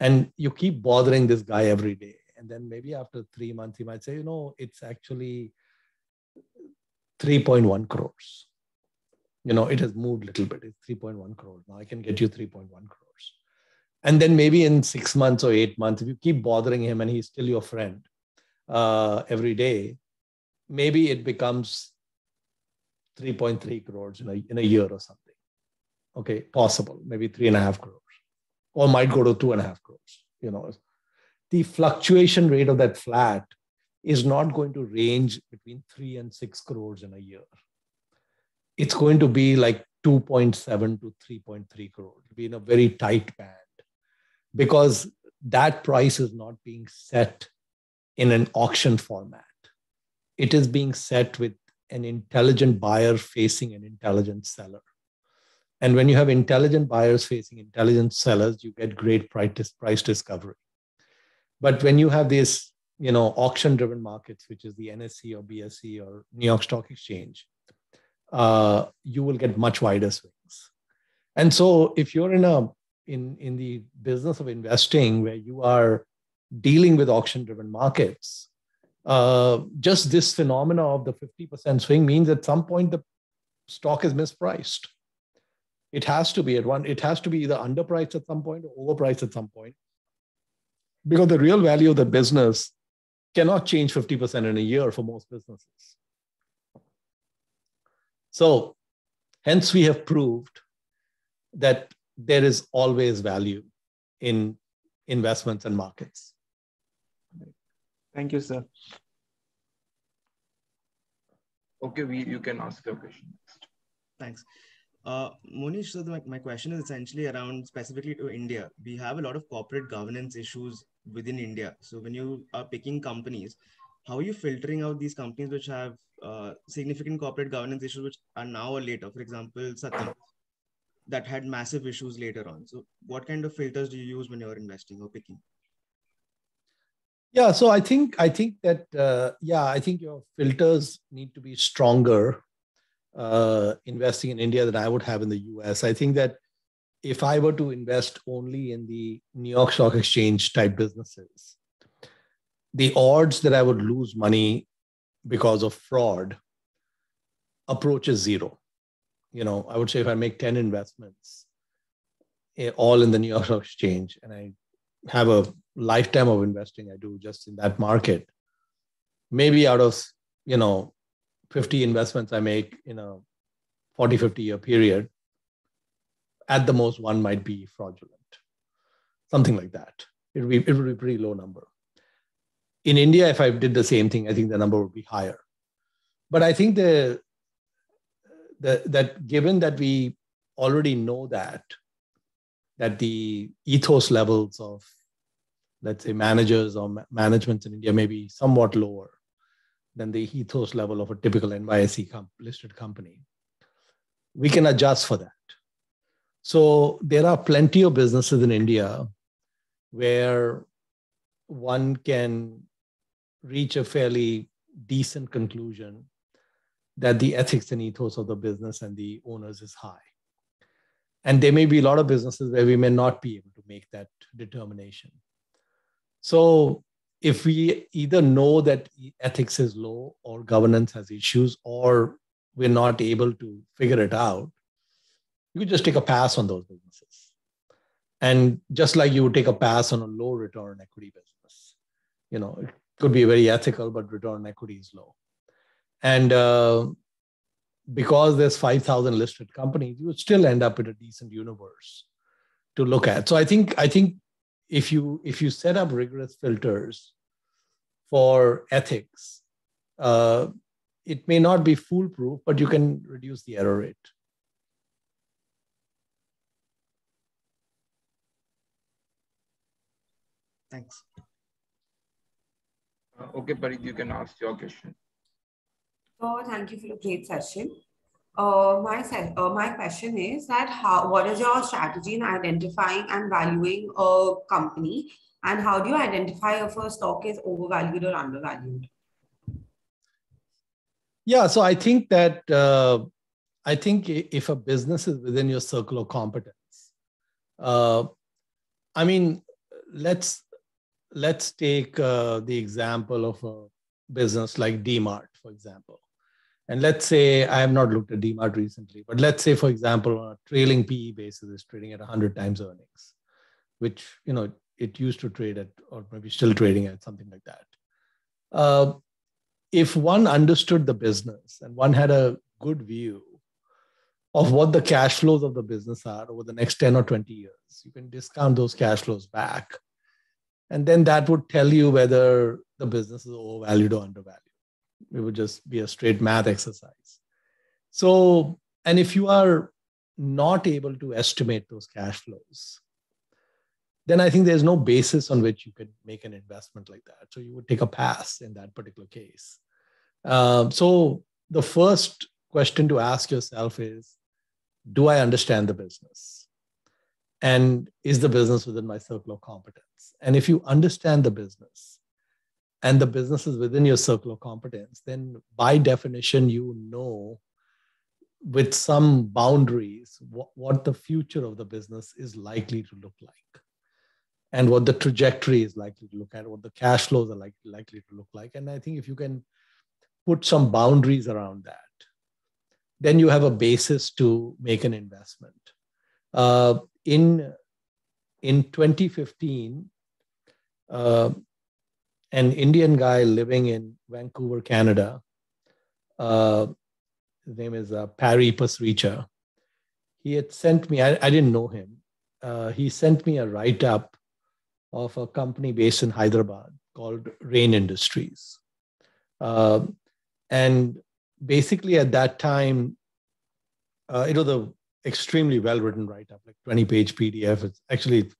And you keep bothering this guy every day. And then maybe after three months, he might say, You know, it's actually 3.1 crores. You know, it has moved a little bit. It's 3.1 crores. Now I can get you 3.1 crores. And then maybe in six months or eight months, if you keep bothering him and he's still your friend uh, every day, maybe it becomes 3.3 crores in a, in a year or something. Okay, possible, maybe three and a half crores, or might go to two and a half crores. You know, the fluctuation rate of that flat is not going to range between three and six crores in a year. It's going to be like 2.7 to 3.3 crores, be in a very tight band because that price is not being set in an auction format. It is being set with an intelligent buyer facing an intelligent seller. And when you have intelligent buyers facing intelligent sellers, you get great price, price discovery. But when you have these, you know, auction-driven markets, which is the NSE or BSE or New York Stock Exchange, uh, you will get much wider swings. And so, if you're in a in in the business of investing where you are dealing with auction-driven markets, uh, just this phenomena of the 50% swing means at some point the stock is mispriced. It has to be at one, it has to be either underpriced at some point or overpriced at some point. Because the real value of the business cannot change 50% in a year for most businesses. So, hence, we have proved that there is always value in investments and markets. Thank you, sir. Okay, we you can ask your question next. Thanks. Uh, Mohnish, so the, my, my question is essentially around specifically to India. We have a lot of corporate governance issues within India. So when you are picking companies, how are you filtering out these companies which have uh, significant corporate governance issues which are now or later? For example, Satyam, that had massive issues later on. So what kind of filters do you use when you're investing or picking? Yeah, so I think I think that uh, yeah, I think your filters need to be stronger uh, investing in India than I would have in the US. I think that if I were to invest only in the New York Stock Exchange type businesses, the odds that I would lose money because of fraud approaches zero. You know, I would say if I make 10 investments, eh, all in the New York Exchange, and I have a lifetime of investing I do just in that market, maybe out of, you know, 50 investments I make in a 40, 50 year period, at the most one might be fraudulent, something like that. It would be, it would be a pretty low number. In India, if I did the same thing, I think the number would be higher. But I think the, that given that we already know that, that the ethos levels of let's say managers or managements in India may be somewhat lower than the ethos level of a typical NYSE comp- listed company. We can adjust for that. So there are plenty of businesses in India where one can reach a fairly decent conclusion that the ethics and ethos of the business and the owners is high. And there may be a lot of businesses where we may not be able to make that determination. So if we either know that ethics is low or governance has issues or we're not able to figure it out, you just take a pass on those businesses. And just like you would take a pass on a low return equity business, you know, it could be very ethical, but return equity is low. And uh, because there's 5,000 listed companies, you would still end up with a decent universe to look at. So I think I think if you if you set up rigorous filters for ethics, uh, it may not be foolproof, but you can reduce the error rate. Thanks. Uh, okay, Parit, you can ask your question. So thank you for the great session. Uh, my uh, my question is that how what is your strategy in identifying and valuing a company, and how do you identify if a stock is overvalued or undervalued? Yeah, so I think that uh, I think if a business is within your circle of competence, uh, I mean, let's let's take uh, the example of a business like DMart, for example And let's say I have not looked at DMart recently, but let's say, for example, on a trailing PE basis, is trading at 100 times earnings, which you know it used to trade at, or maybe still trading at something like that. Uh, if one understood the business and one had a good view of what the cash flows of the business are over the next 10 or 20 years, you can discount those cash flows back. And then that would tell you whether the business is overvalued or undervalued. It would just be a straight math exercise. So, and if you are not able to estimate those cash flows, then I think there's no basis on which you could make an investment like that. So you would take a pass in that particular case. Um, so the first question to ask yourself is Do I understand the business? And is the business within my circle of competence? And if you understand the business and the business is within your circle of competence, then by definition, you know with some boundaries what, what the future of the business is likely to look like and what the trajectory is likely to look at, what the cash flows are like, likely to look like. And I think if you can put some boundaries around that, then you have a basis to make an investment. Uh, in, in 2015, uh, an Indian guy living in Vancouver, Canada, uh, his name is uh, Parry Pasricha. He had sent me, I, I didn't know him. Uh, he sent me a write up of a company based in Hyderabad called Rain Industries. Uh, and basically, at that time, uh, it was a extremely well written write up, like 20 page PDF. It's actually,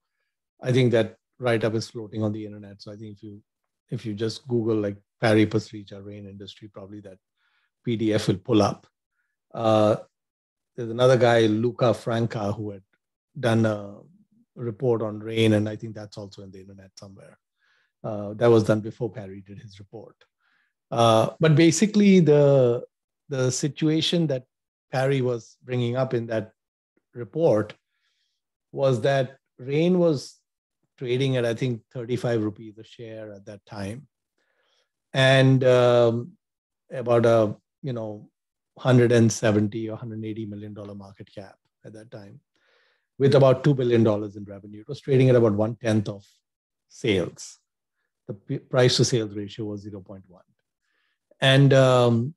I think that write up is floating on the internet. So I think if you if you just Google like Parry Pasricha Rain Industry, probably that PDF will pull up. Uh, there's another guy, Luca Franca, who had done a report on rain, and I think that's also in the internet somewhere. Uh, that was done before Parry did his report. Uh, but basically, the the situation that Parry was bringing up in that report was that rain was trading at I think 35 rupees a share at that time, and um, about a you know 170 or 180 million dollar market cap at that time with about $2 billion in revenue. It was trading at about one tenth of sales. The price to sales ratio was 0.1. And um,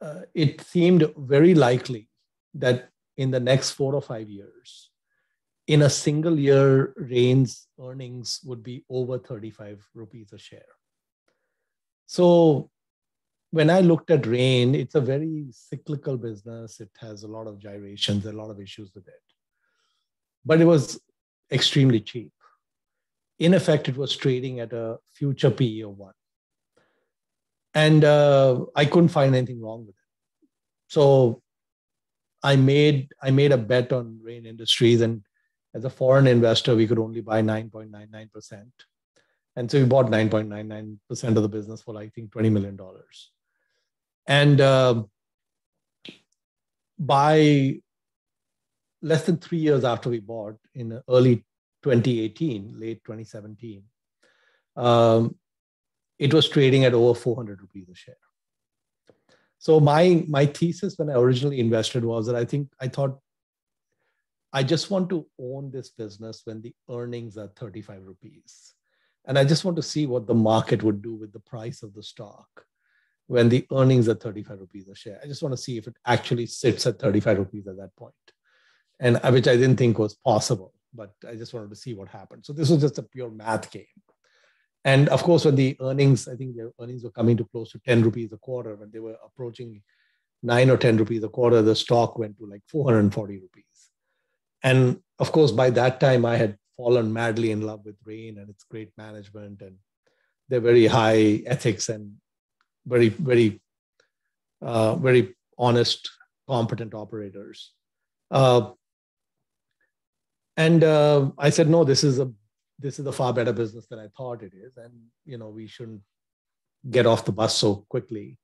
uh, it seemed very likely that in the next four or five years, in a single year, Rain's earnings would be over 35 rupees a share. So when I looked at Rain, it's a very cyclical business. It has a lot of gyrations, a lot of issues with it but it was extremely cheap. In effect, it was trading at a future PE of one. And uh, I couldn't find anything wrong with it. So I made I made a bet on Rain Industries, and as a foreign investor, we could only buy 9.99%. And so we bought 9.99% of the business for, I think, $20 million. And uh, by less than three years after we bought in early 2018, late 2017, um, it was trading at over 400 rupees a share. So my my thesis when I originally invested was that I think I thought I just want to own this business when the earnings are 35 rupees. And I just want to see what the market would do with the price of the stock when the earnings are 35 rupees a share. I just want to see if it actually sits at 35 rupees at that point and which I didn't think was possible. But I just wanted to see what happened. So this was just a pure math game. And of course, when the earnings, I think their earnings were coming to close to 10 rupees a quarter, when they were approaching nine or 10 rupees a quarter, the stock went to like 440 rupees. And of course, by that time, I had fallen madly in love with Rain and its great management and their very high ethics and very, very, uh, very honest, competent operators. Uh, and uh, I said, no, this is a this is a far better business than I thought it is, and you know we shouldn't get off the bus so quickly.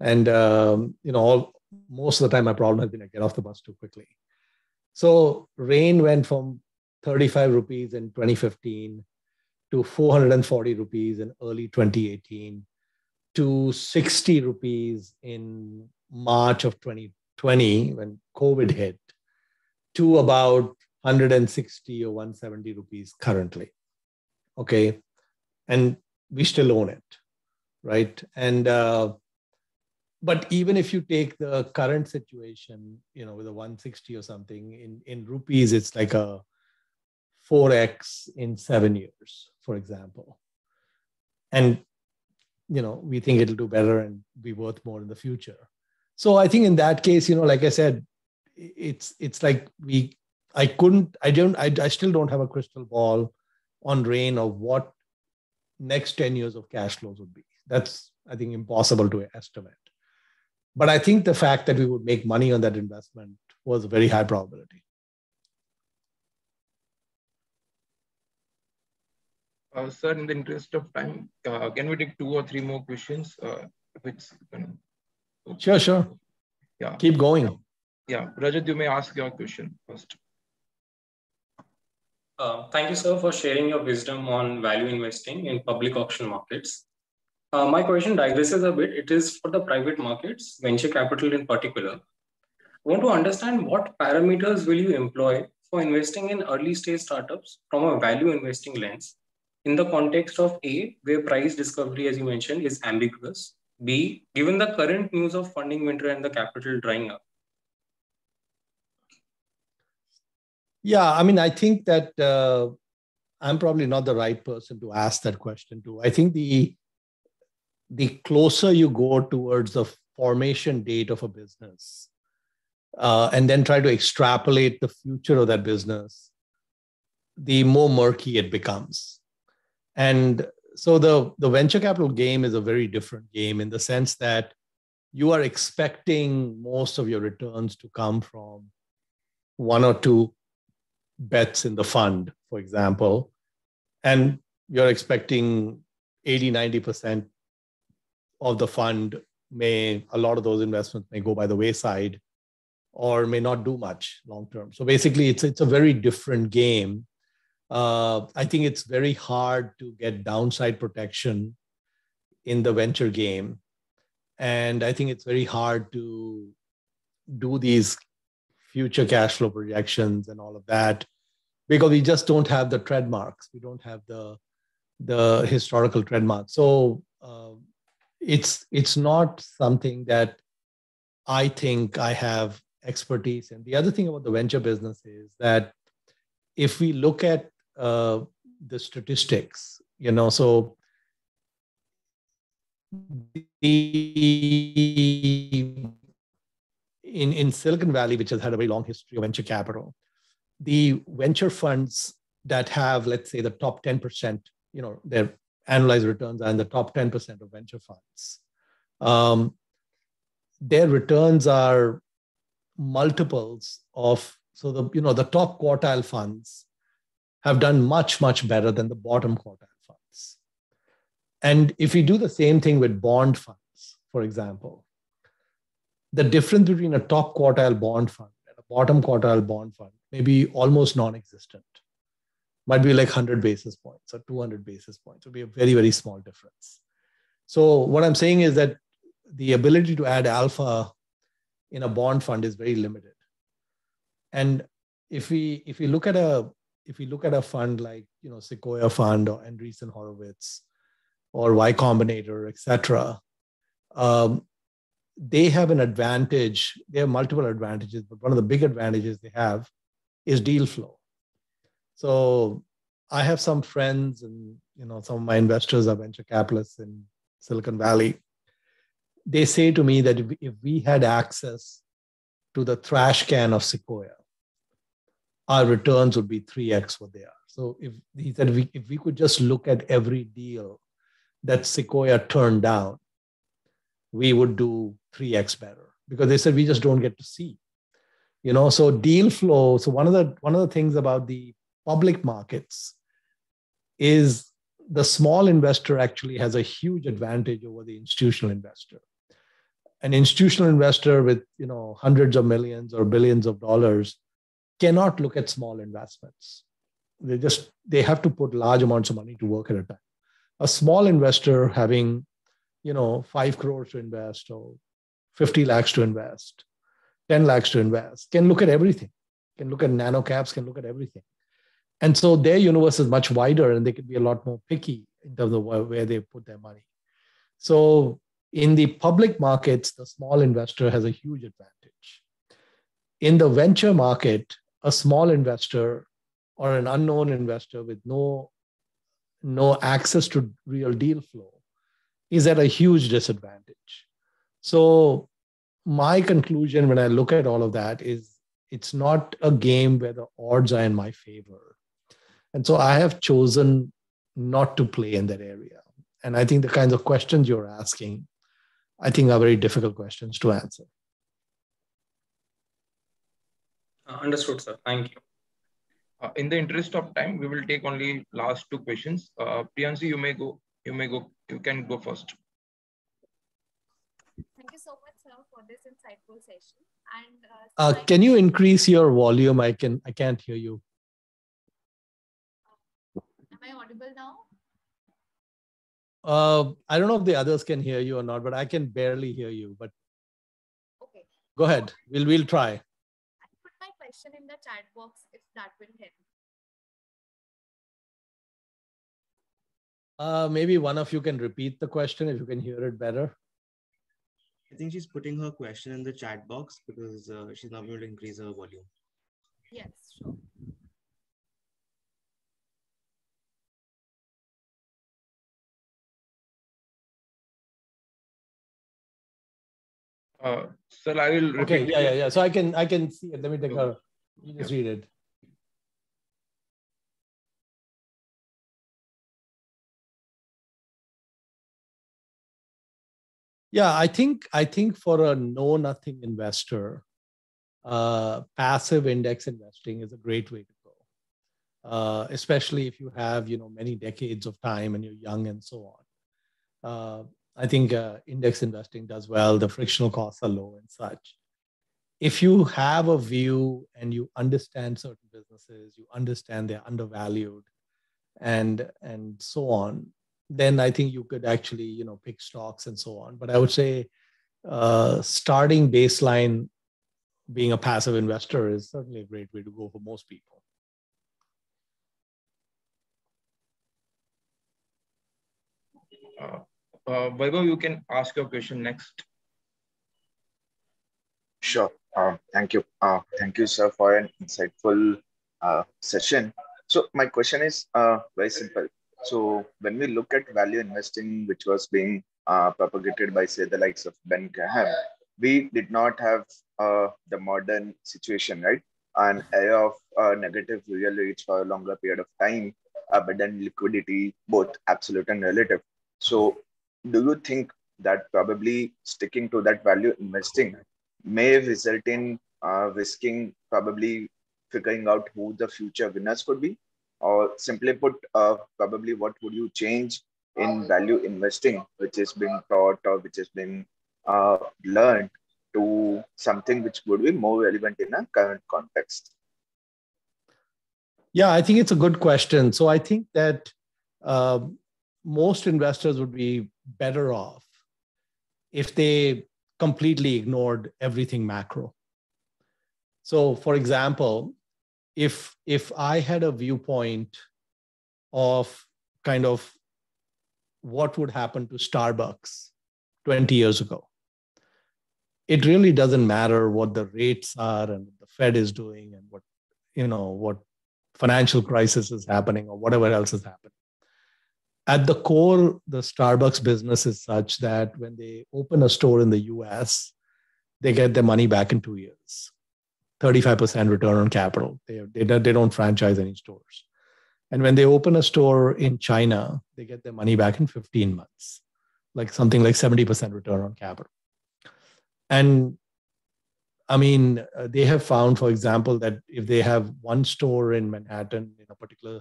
And um, you know, all most of the time my problem has been I get off the bus too quickly. So rain went from 35 rupees in 2015 to 440 rupees in early 2018 to 60 rupees in March of 2020 when COVID hit to about 160 or 170 rupees currently. Okay. And we still own it. Right. And, uh, but even if you take the current situation, you know, with a 160 or something in, in rupees, it's like a 4x in seven years, for example. And, you know, we think it'll do better and be worth more in the future. So I think in that case, you know, like I said, it's it's like we I couldn't I don't I, I still don't have a crystal ball on rain of what next 10 years of cash flows would be. That's I think impossible to estimate. But I think the fact that we would make money on that investment was a very high probability. Uh, sir, in the interest of time, uh, can we take two or three more questions? Uh, if it's you know, Sure, sure. Yeah. Keep going. Yeah, Rajat, you may ask your question first. Uh, thank you, sir, for sharing your wisdom on value investing in public auction markets. Uh, my question digresses a bit. It is for the private markets, venture capital in particular. I want to understand what parameters will you employ for investing in early stage startups from a value investing lens in the context of A, where price discovery, as you mentioned, is ambiguous. B, given the current news of funding winter and the capital drying up, Yeah, I mean, I think that uh, I'm probably not the right person to ask that question to. I think the the closer you go towards the formation date of a business, uh, and then try to extrapolate the future of that business, the more murky it becomes. And so the the venture capital game is a very different game in the sense that you are expecting most of your returns to come from one or two bets in the fund, for example, and you're expecting 80, 90% of the fund may, a lot of those investments may go by the wayside or may not do much long term. So basically, it's, it's a very different game. Uh, I think it's very hard to get downside protection in the venture game. And I think it's very hard to do these future cash flow projections and all of that because we just don't have the trademarks we don't have the the historical trademarks so uh, it's it's not something that i think i have expertise in. The other thing about the venture business is that if we look at uh, the statistics you know so the in, in Silicon Valley, which has had a very long history of venture capital, the venture funds that have, let's say, the top 10%, you know, their annualized returns are in the top 10% of venture funds. Um, their returns are multiples of, so the, you know, the top quartile funds have done much, much better than the bottom quartile funds. And if we do the same thing with bond funds, for example, the difference between a top quartile bond fund and a bottom quartile bond fund may be almost non-existent might be like 100 basis points or 200 basis points it would be a very very small difference so what i'm saying is that the ability to add alpha in a bond fund is very limited and if we if we look at a if we look at a fund like you know sequoia fund or andreessen horowitz or y combinator etc um, they have an advantage. They have multiple advantages, but one of the big advantages they have is deal flow. So I have some friends and you know some of my investors are venture capitalists in Silicon Valley. They say to me that if, we had access to the trash can of Sequoia, our returns would be 3x what they are. So if he said we, if we could just look at every deal that Sequoia turned down, we would do 3x better because they said we just don't get to see you know so deal flow so one of the one of the things about the public markets is the small investor actually has a huge advantage over the institutional investor. An institutional investor with you know hundreds of millions or billions of dollars cannot look at small investments. They just they have to put large amounts of money to work at a time. A small investor having you know 5 crores to invest or 50 lakhs to invest, 10 lakhs to invest, can look at everything, can look at nano caps, can look at everything. And so their universe is much wider and they could be a lot more picky in terms of where they put their money. So in the public markets, the small investor has a huge advantage. In the venture market, a small investor or an unknown investor with no, no access to real deal flow is at a huge disadvantage. So my conclusion when I look at all of that is it's not a game where the odds are in my favor. And so I have chosen not to play in that area. And I think the kinds of questions you're asking, I think are very difficult questions to answer. Uh, understood, sir. Thank you. Uh, in the interest of time, we will take only last two questions. Uh, Priyansi, you may go. You may go. You can go first. Thank you so much, sir, for this insightful session. And uh, uh can you increase your volume? I can. I can't hear you. Am I audible now? Uh, I don't know if the others can hear you or not, but I can barely hear you. But okay, go ahead. We'll we'll try. I put my question in the chat box if that will help. Uh, maybe one of you can repeat the question if you can hear it better. I think she's putting her question in the chat box because uh, she's not able to increase her volume. Yes, sure. Uh, sir, I will repeat. Okay, yeah, yeah, yeah. So I can, I can see it. Let me take a. You just read it. Yeah, I think I think for a know nothing investor, uh, passive index investing is a great way to go. Uh, especially if you have you know many decades of time and you're young and so on. Uh, I think uh, index investing does well. The frictional costs are low and such. If you have a view and you understand certain businesses, you understand they're undervalued, and and so on, then I think you could actually, you know, pick stocks and so on. But I would say uh, starting baseline being a passive investor is certainly a great way to go for most people. Uh, uh, Vaibhav, you can ask your question next. Sure. Uh, thank you. Uh, thank you, sir, for an insightful uh, session. So my question is uh, very simple. So when we look at value investing, which was being uh, propagated by, say, the likes of Ben Graham, we did not have uh, the modern situation, right? An era of uh, negative real rates for a longer period of time, abundant liquidity, both absolute and relative. So do you think that probably sticking to that value investing may result in uh, risking probably figuring out who the future winners could be or simply put, uh, probably what would you change in value investing, which is being taught or which has been uh, learned to something which would be more relevant in a current context? Yeah, I think it's a good question. So I think that uh, most investors would be better off if they completely ignored everything macro. So, for example, if if i had a viewpoint of kind of what would happen to starbucks 20 years ago it really doesn't matter what the rates are and what the fed is doing and what you know what financial crisis is happening or whatever else is happening at the core the starbucks business is such that when they open a store in the us they get their money back in two years 35% return on capital. They, they, they don't franchise any stores. And when they open a store in China, they get their money back in 15 months, like something like 70% return on capital. And I mean, uh, they have found, for example, that if they have one store in Manhattan in a particular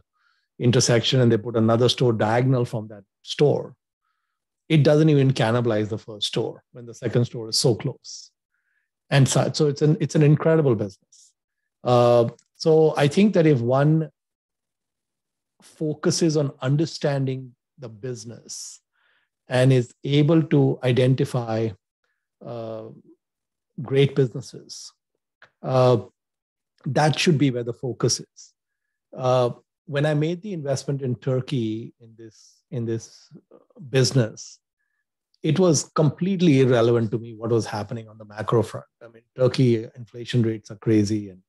intersection and they put another store diagonal from that store, it doesn't even cannibalize the first store when the second store is so close and such. So it's an it's an incredible business. Uh, so I think that if one focuses on understanding the business and is able to identify uh, great businesses. Uh, that should be where the focus is. When I made the investment in Turkey in this in this business, it was completely irrelevant to me what was happening on the macro front. I mean, Turkey inflation rates are crazy, and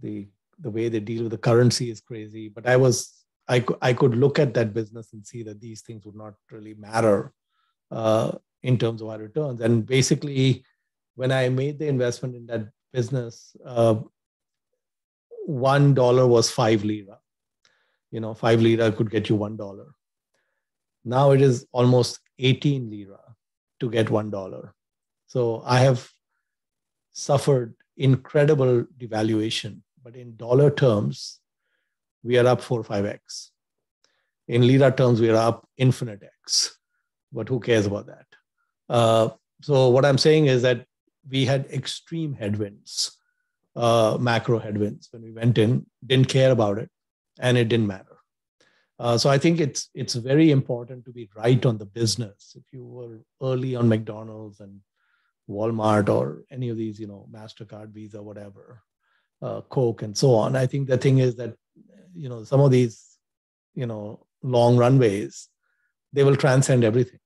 the the way they deal with the currency is crazy. But I was I, I could look at that business and see that these things would not really matter uh, in terms of our returns. And basically, when I made the investment in that business, uh, one dollar was five lira. You know, five lira could get you one dollar. Now it is almost 18 lira to get one dollar. So I have suffered incredible devaluation, but in dollar terms, we are up four, five X. In lira terms, we are up infinite X. But who cares about that? Uh, so what I'm saying is that we had extreme headwinds, uh, macro headwinds when we went in, didn't care about it, and it didn't matter. Uh, so I think it's it's very important to be right on the business. If you were early on McDonald's and Walmart or any of these, you know, Mastercard, Visa, whatever, uh, Coke, and so on, I think the thing is that you know some of these, you know, long runways, they will transcend everything.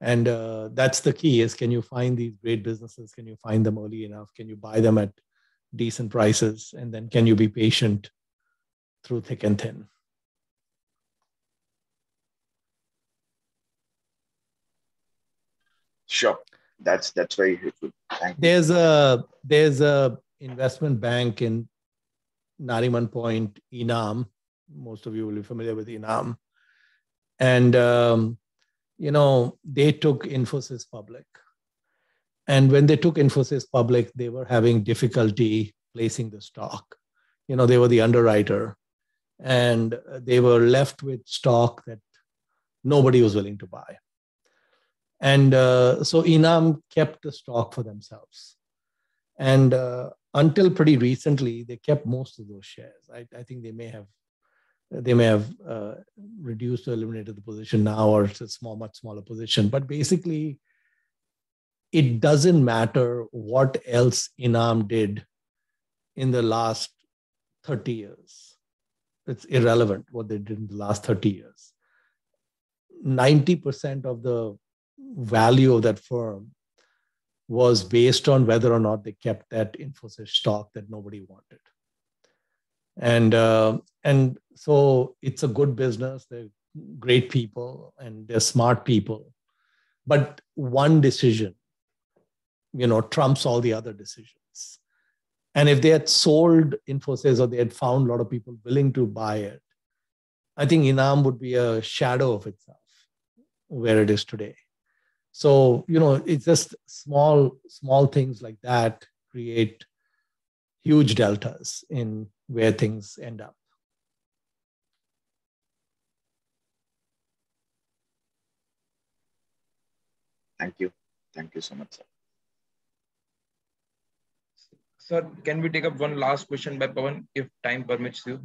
And uh, that's the key: is can you find these great businesses? Can you find them early enough? Can you buy them at decent prices? And then can you be patient through thick and thin? Sure, that's that's very helpful. Thank there's a there's a investment bank in Nariman Point, Enam. Most of you will be familiar with Enam, and um, you know they took Infosys public, and when they took Infosys public, they were having difficulty placing the stock. You know they were the underwriter, and they were left with stock that nobody was willing to buy and uh, so Enam kept the stock for themselves. And uh, until pretty recently, they kept most of those shares. I, I think they may have they may have uh, reduced or eliminated the position now, or it's a small, much smaller position. But basically, it doesn't matter what else Enam did in the last 30 years. It's irrelevant what they did in the last 30 years. 90% of the value of that firm was based on whether or not they kept that Infosys stock that nobody wanted. And uh, and so it's a good business. They're great people and they're smart people, but one decision, you know, trumps all the other decisions. And if they had sold Infosys or they had found a lot of people willing to buy it, I think Enam would be a shadow of itself where it is today. So, you know, it's just small, small things like that create huge deltas in where things end up. Thank you. Thank you so much, sir. Sir, can we take up one last question by Pawan, if time permits you?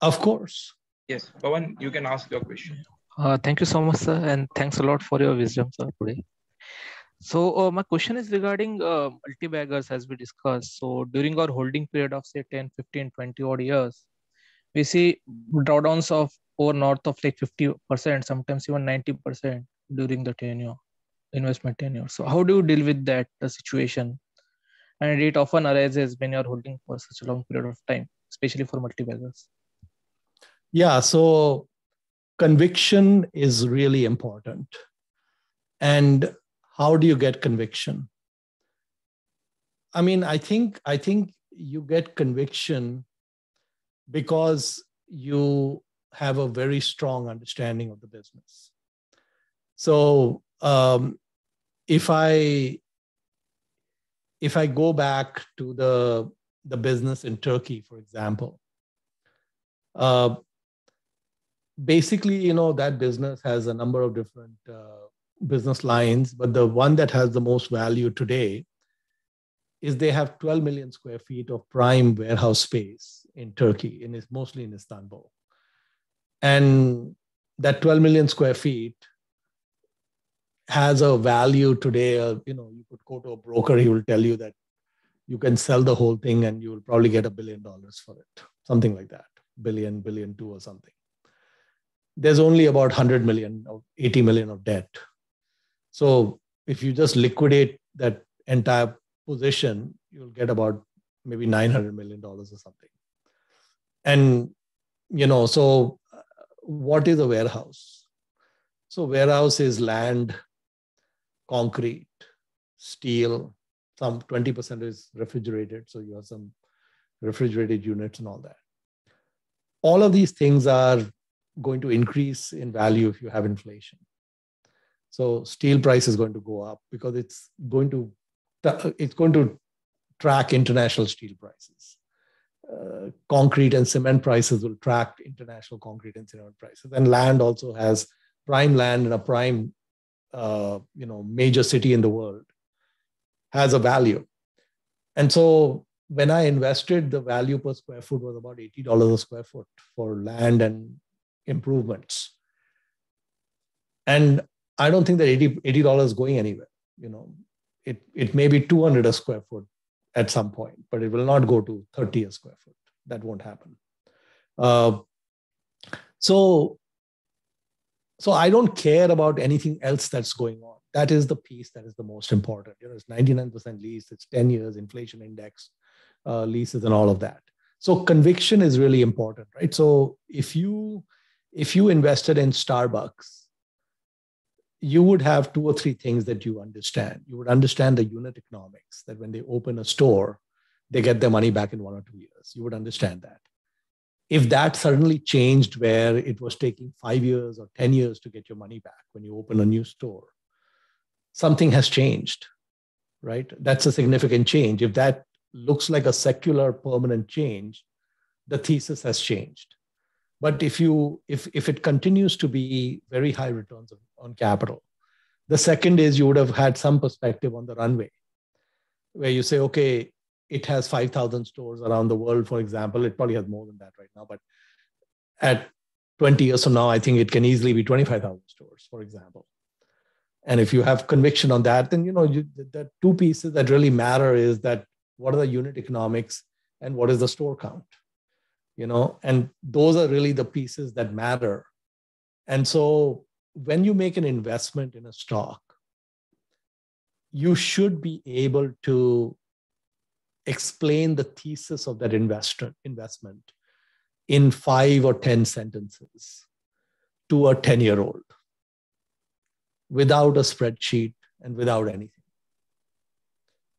Of course. Yes, Pawan, you can ask your question. Uh, thank you so much, sir, and thanks a lot for your wisdom, sir, today. So uh, my question is regarding uh, multi-baggers as we discussed. So during our holding period of say 10, 15, 20 odd years, we see drawdowns of over north of like 50%, sometimes even 90% during the tenure, investment tenure. So how do you deal with that situation? And it often arises when you're holding for such a long period of time, especially for multi-baggers. Yeah, so conviction is really important. And how do you get conviction? I mean, I think I think you get conviction because you have a very strong understanding of the business. So um, if I if I go back to the the business in Turkey, for example, uh, basically, you know, that business has a number of different uh, business lines, but the one that has the most value today is they have 12 million square feet of prime warehouse space in Turkey, and it's mostly in Istanbul. And that 12 million square feet has a value today. Uh, you know, you could go to a broker, he will tell you that you can sell the whole thing and you will probably get a billion dollars for it, something like that, billion, billion two or something. There's only about 100 million or 80 million of debt. So if you just liquidate that entire position, you'll get about maybe 900 million dollars or something. And, you know, so uh, what is a warehouse? So warehouse is land, concrete, steel, some 20% is refrigerated. So you have some refrigerated units and all that. All of these things are going to increase in value if you have inflation. So steel price is going to go up because it's going to it's going to track international steel prices. Uh, concrete and cement prices will track international concrete and cement prices. And land also has prime land in a prime, uh, you know, major city in the world has a value. And so when I invested, the value per square foot was about $80 a square foot for land and improvements. And I don't think that 80, $80 going anywhere. You know, it, it may be 200 a square foot at some point, but it will not go to 30 a square foot. That won't happen. Uh, so, so I don't care about anything else that's going on that is the piece that is the most important. You know, it's 99% lease, it's 10 years, inflation index, uh, leases, and all of that. So conviction is really important, right? So if you if you invested in Starbucks, you would have two or three things that you understand. You would understand the unit economics that when they open a store, they get their money back in one or two years. You would understand that. If that suddenly changed where it was taking five years or 10 years to get your money back when you open a new store, something has changed, right? That's a significant change. If that looks like a secular permanent change, the thesis has changed. But if you if if it continues to be very high returns on, on capital, the second is you would have had some perspective on the runway, where you say, okay, it has 5,000 stores around the world, for example. It probably has more than that right now, but at 20 years from now, I think it can easily be 25,000 stores, for example. And if you have conviction on that then you know you, the two pieces that really matter is that what are the unit economics and what is the store count you know? And those are really the pieces that matter. And so when you make an investment in a stock you should be able to explain the thesis of that investor investment in five or ten sentences to a 10 year old without a spreadsheet and without anything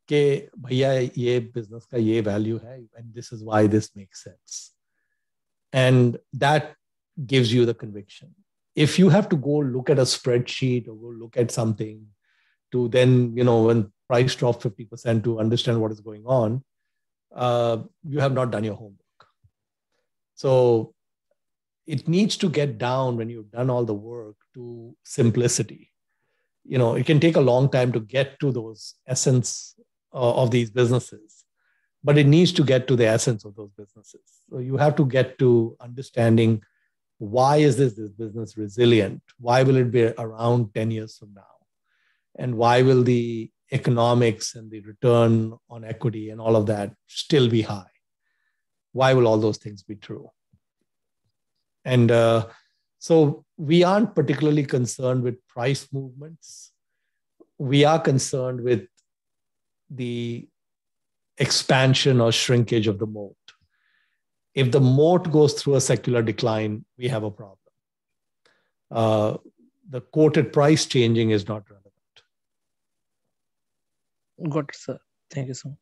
कि भैया ये business का ये value है and this is why this makes sense and that gives you the conviction if you have to go look at a spreadsheet or go look at something to then you know when price drop 50% to understand what is going on uh, you have not done your homework. So it needs to get down when you've done all the work to simplicity. You know it can take a long time to get to those essence uh, of these businesses but it needs to get to the essence of those businesses. So you have to get to understanding why is this this business resilient? Why will it be around 10 years from now? And why will the economics and the return on equity and all of that still be high why will all those things be true and uh, so we aren't particularly concerned with price movements. We are concerned with the expansion or shrinkage of the moat. If the moat goes through a secular decline, we have a problem. Uh, the quoted price changing is not relevant. Got it, sir. Thank you so much.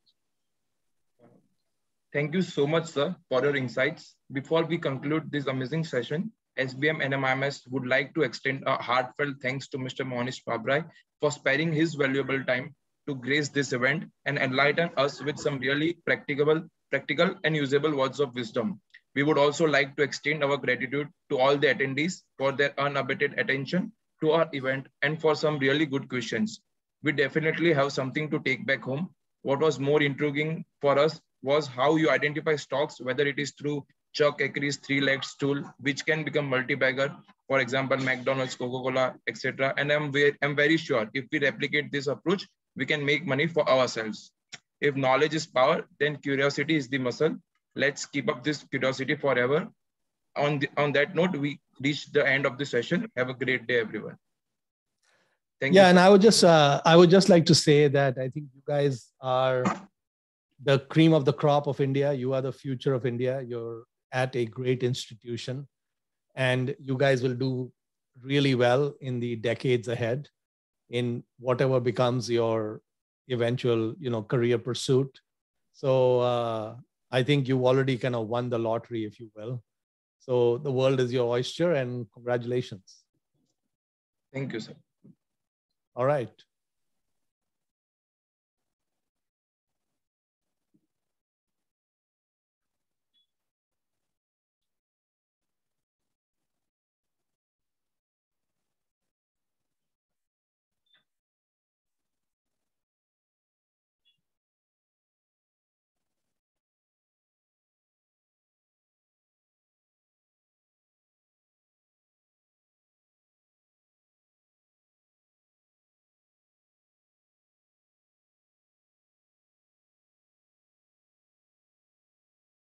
Thank you so much, sir, for your insights. Before we conclude this amazing session, SBM NMIMS would like to extend a heartfelt thanks to Mr. Mohnish Pabrai for sparing his valuable time to grace this event and enlighten us with some really practicable, practical and usable words of wisdom. We would also like to extend our gratitude to all the attendees for their unabated attention to our event and for some really good questions. We definitely have something to take back home. What was more intriguing for us was how you identify stocks, whether it is through Chuck Akre's three-legged stool, which can become multi-bagger for example, McDonald's, Coca-Cola, etc. And I'm very, I'm very sure if we replicate this approach, we can make money for ourselves. If knowledge is power, then curiosity is the muscle. Let's keep up this curiosity forever. On, the, on that note, we reach the end of the session. Have a great day, everyone. Thank yeah, you. and I would just uh, I would just like to say that I think you guys are the cream of the crop of India. You are the future of India. You're at a great institution and you guys will do really well in the decades ahead in whatever becomes your eventual you know career pursuit so uh, i think you already kind of won the lottery if you will so the world is your oyster and congratulations thank you sir all right